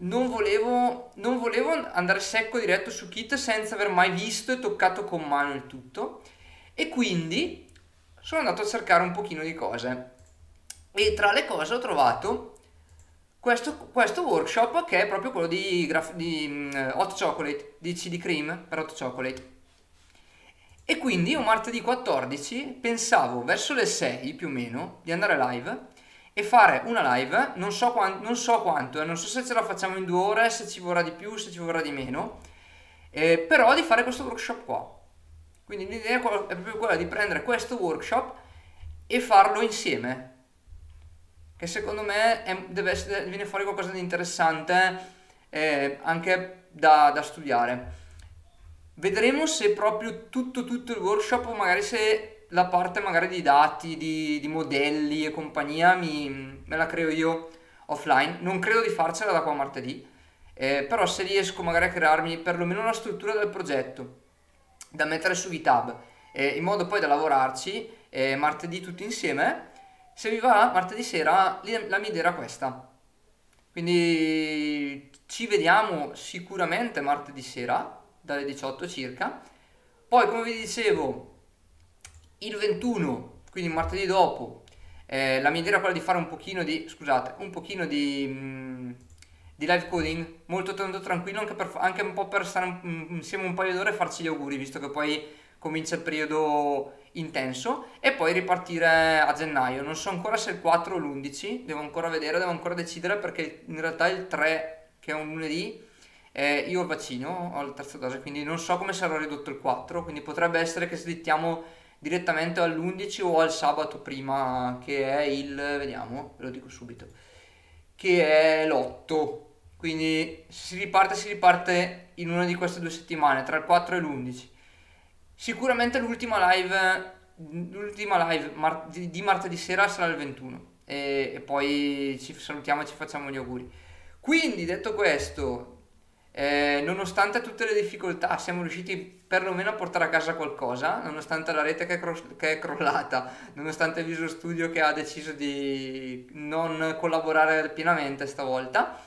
non volevo, non volevo andare secco diretto su Kit senza aver mai visto e toccato con mano il tutto e quindi sono andato a cercare un pochino di cose e tra le cose ho trovato questo, questo workshop che è proprio quello di, graf- di um, Hot Chocolate, di CD Cream per Hot Chocolate. E quindi io martedì 14 pensavo verso le 6 più o meno di andare live e fare una live, non so, quant- non so quanto, eh, non so se ce la facciamo in due ore, se ci vorrà di più, se ci vorrà di meno, eh, però di fare questo workshop qua. Quindi l'idea è proprio quella di prendere questo workshop e farlo insieme, che secondo me è, essere, viene fuori qualcosa di interessante eh, anche da, da studiare. Vedremo se proprio tutto, tutto il workshop o magari se la parte magari di dati, di, di modelli e compagnia mi, me la creo io offline. Non credo di farcela da qua martedì, eh, però se riesco magari a crearmi perlomeno una struttura del progetto da mettere su GitHub, eh, in modo poi da lavorarci eh, martedì tutti insieme, se vi va martedì sera la mia idea era questa. Quindi ci vediamo sicuramente martedì sera, dalle 18 circa. Poi come vi dicevo, il 21, quindi martedì dopo, eh, la mia idea era quella di fare un pochino di, scusate, un pochino di, mh, mm, di live coding, molto tanto tranquillo, anche, per, anche un po' per stare insieme un paio d'ore e farci gli auguri, visto che poi comincia il periodo intenso, e poi ripartire a gennaio. Non so ancora se il 4 o l'11, devo ancora vedere, devo ancora decidere, perché in realtà il 3, che è un lunedì, eh, io ho il vaccino, ho la terza dose, quindi non so come sarà ridotto il 4, quindi potrebbe essere che slittiamo direttamente all'11 o al sabato prima che è il, vediamo, ve lo dico subito, che è l'8. Quindi se si riparte, si riparte in una di queste due settimane, tra il 4 e l'11. Sicuramente l'ultima live, l'ultima live mar- di, martedì sera sarà il 21 e, e poi ci salutiamo e ci facciamo gli auguri. Quindi detto questo, eh, nonostante tutte le difficoltà siamo riusciti perlomeno a portare a casa qualcosa, nonostante la rete che è, cro- che è crollata, nonostante Visual Studio che ha deciso di non collaborare pienamente stavolta.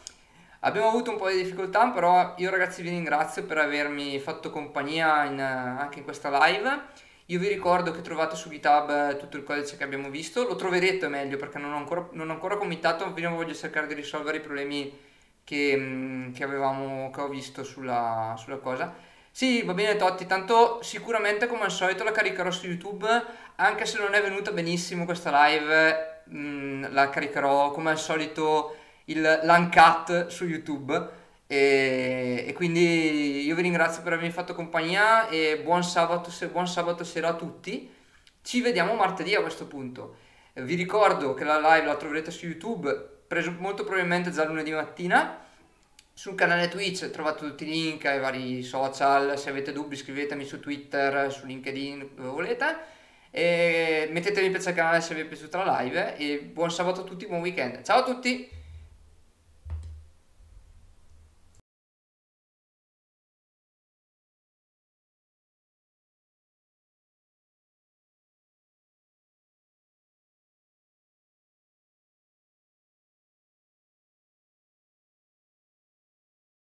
Abbiamo avuto un po' di difficoltà, però io ragazzi vi ringrazio per avermi fatto compagnia in, anche in questa live. Io vi ricordo che trovate su GitHub tutto il codice che abbiamo visto, lo troverete meglio perché non ho ancora, non ho ancora committato, prima voglio cercare di risolvere i problemi che, mm, che, avevamo, che ho visto sulla, sulla cosa. Sì, va bene Totti, tanto sicuramente come al solito la caricherò su YouTube, anche se non è venuta benissimo questa live, mh, mm, la caricherò come al solito il l'uncut su YouTube. E, e, quindi io vi ringrazio per avermi fatto compagnia e buon sabato, buon sabato sera a tutti. Ci vediamo martedì a questo punto. Vi ricordo che la live la troverete su YouTube preso molto probabilmente già lunedì mattina. Sul canale Twitch trovate tutti i link ai vari social, se avete dubbi scrivetemi su Twitter, su LinkedIn, dove volete. E mettete mi piace al canale se vi è piaciuta la live e buon sabato a tutti, buon weekend. Ciao a tutti!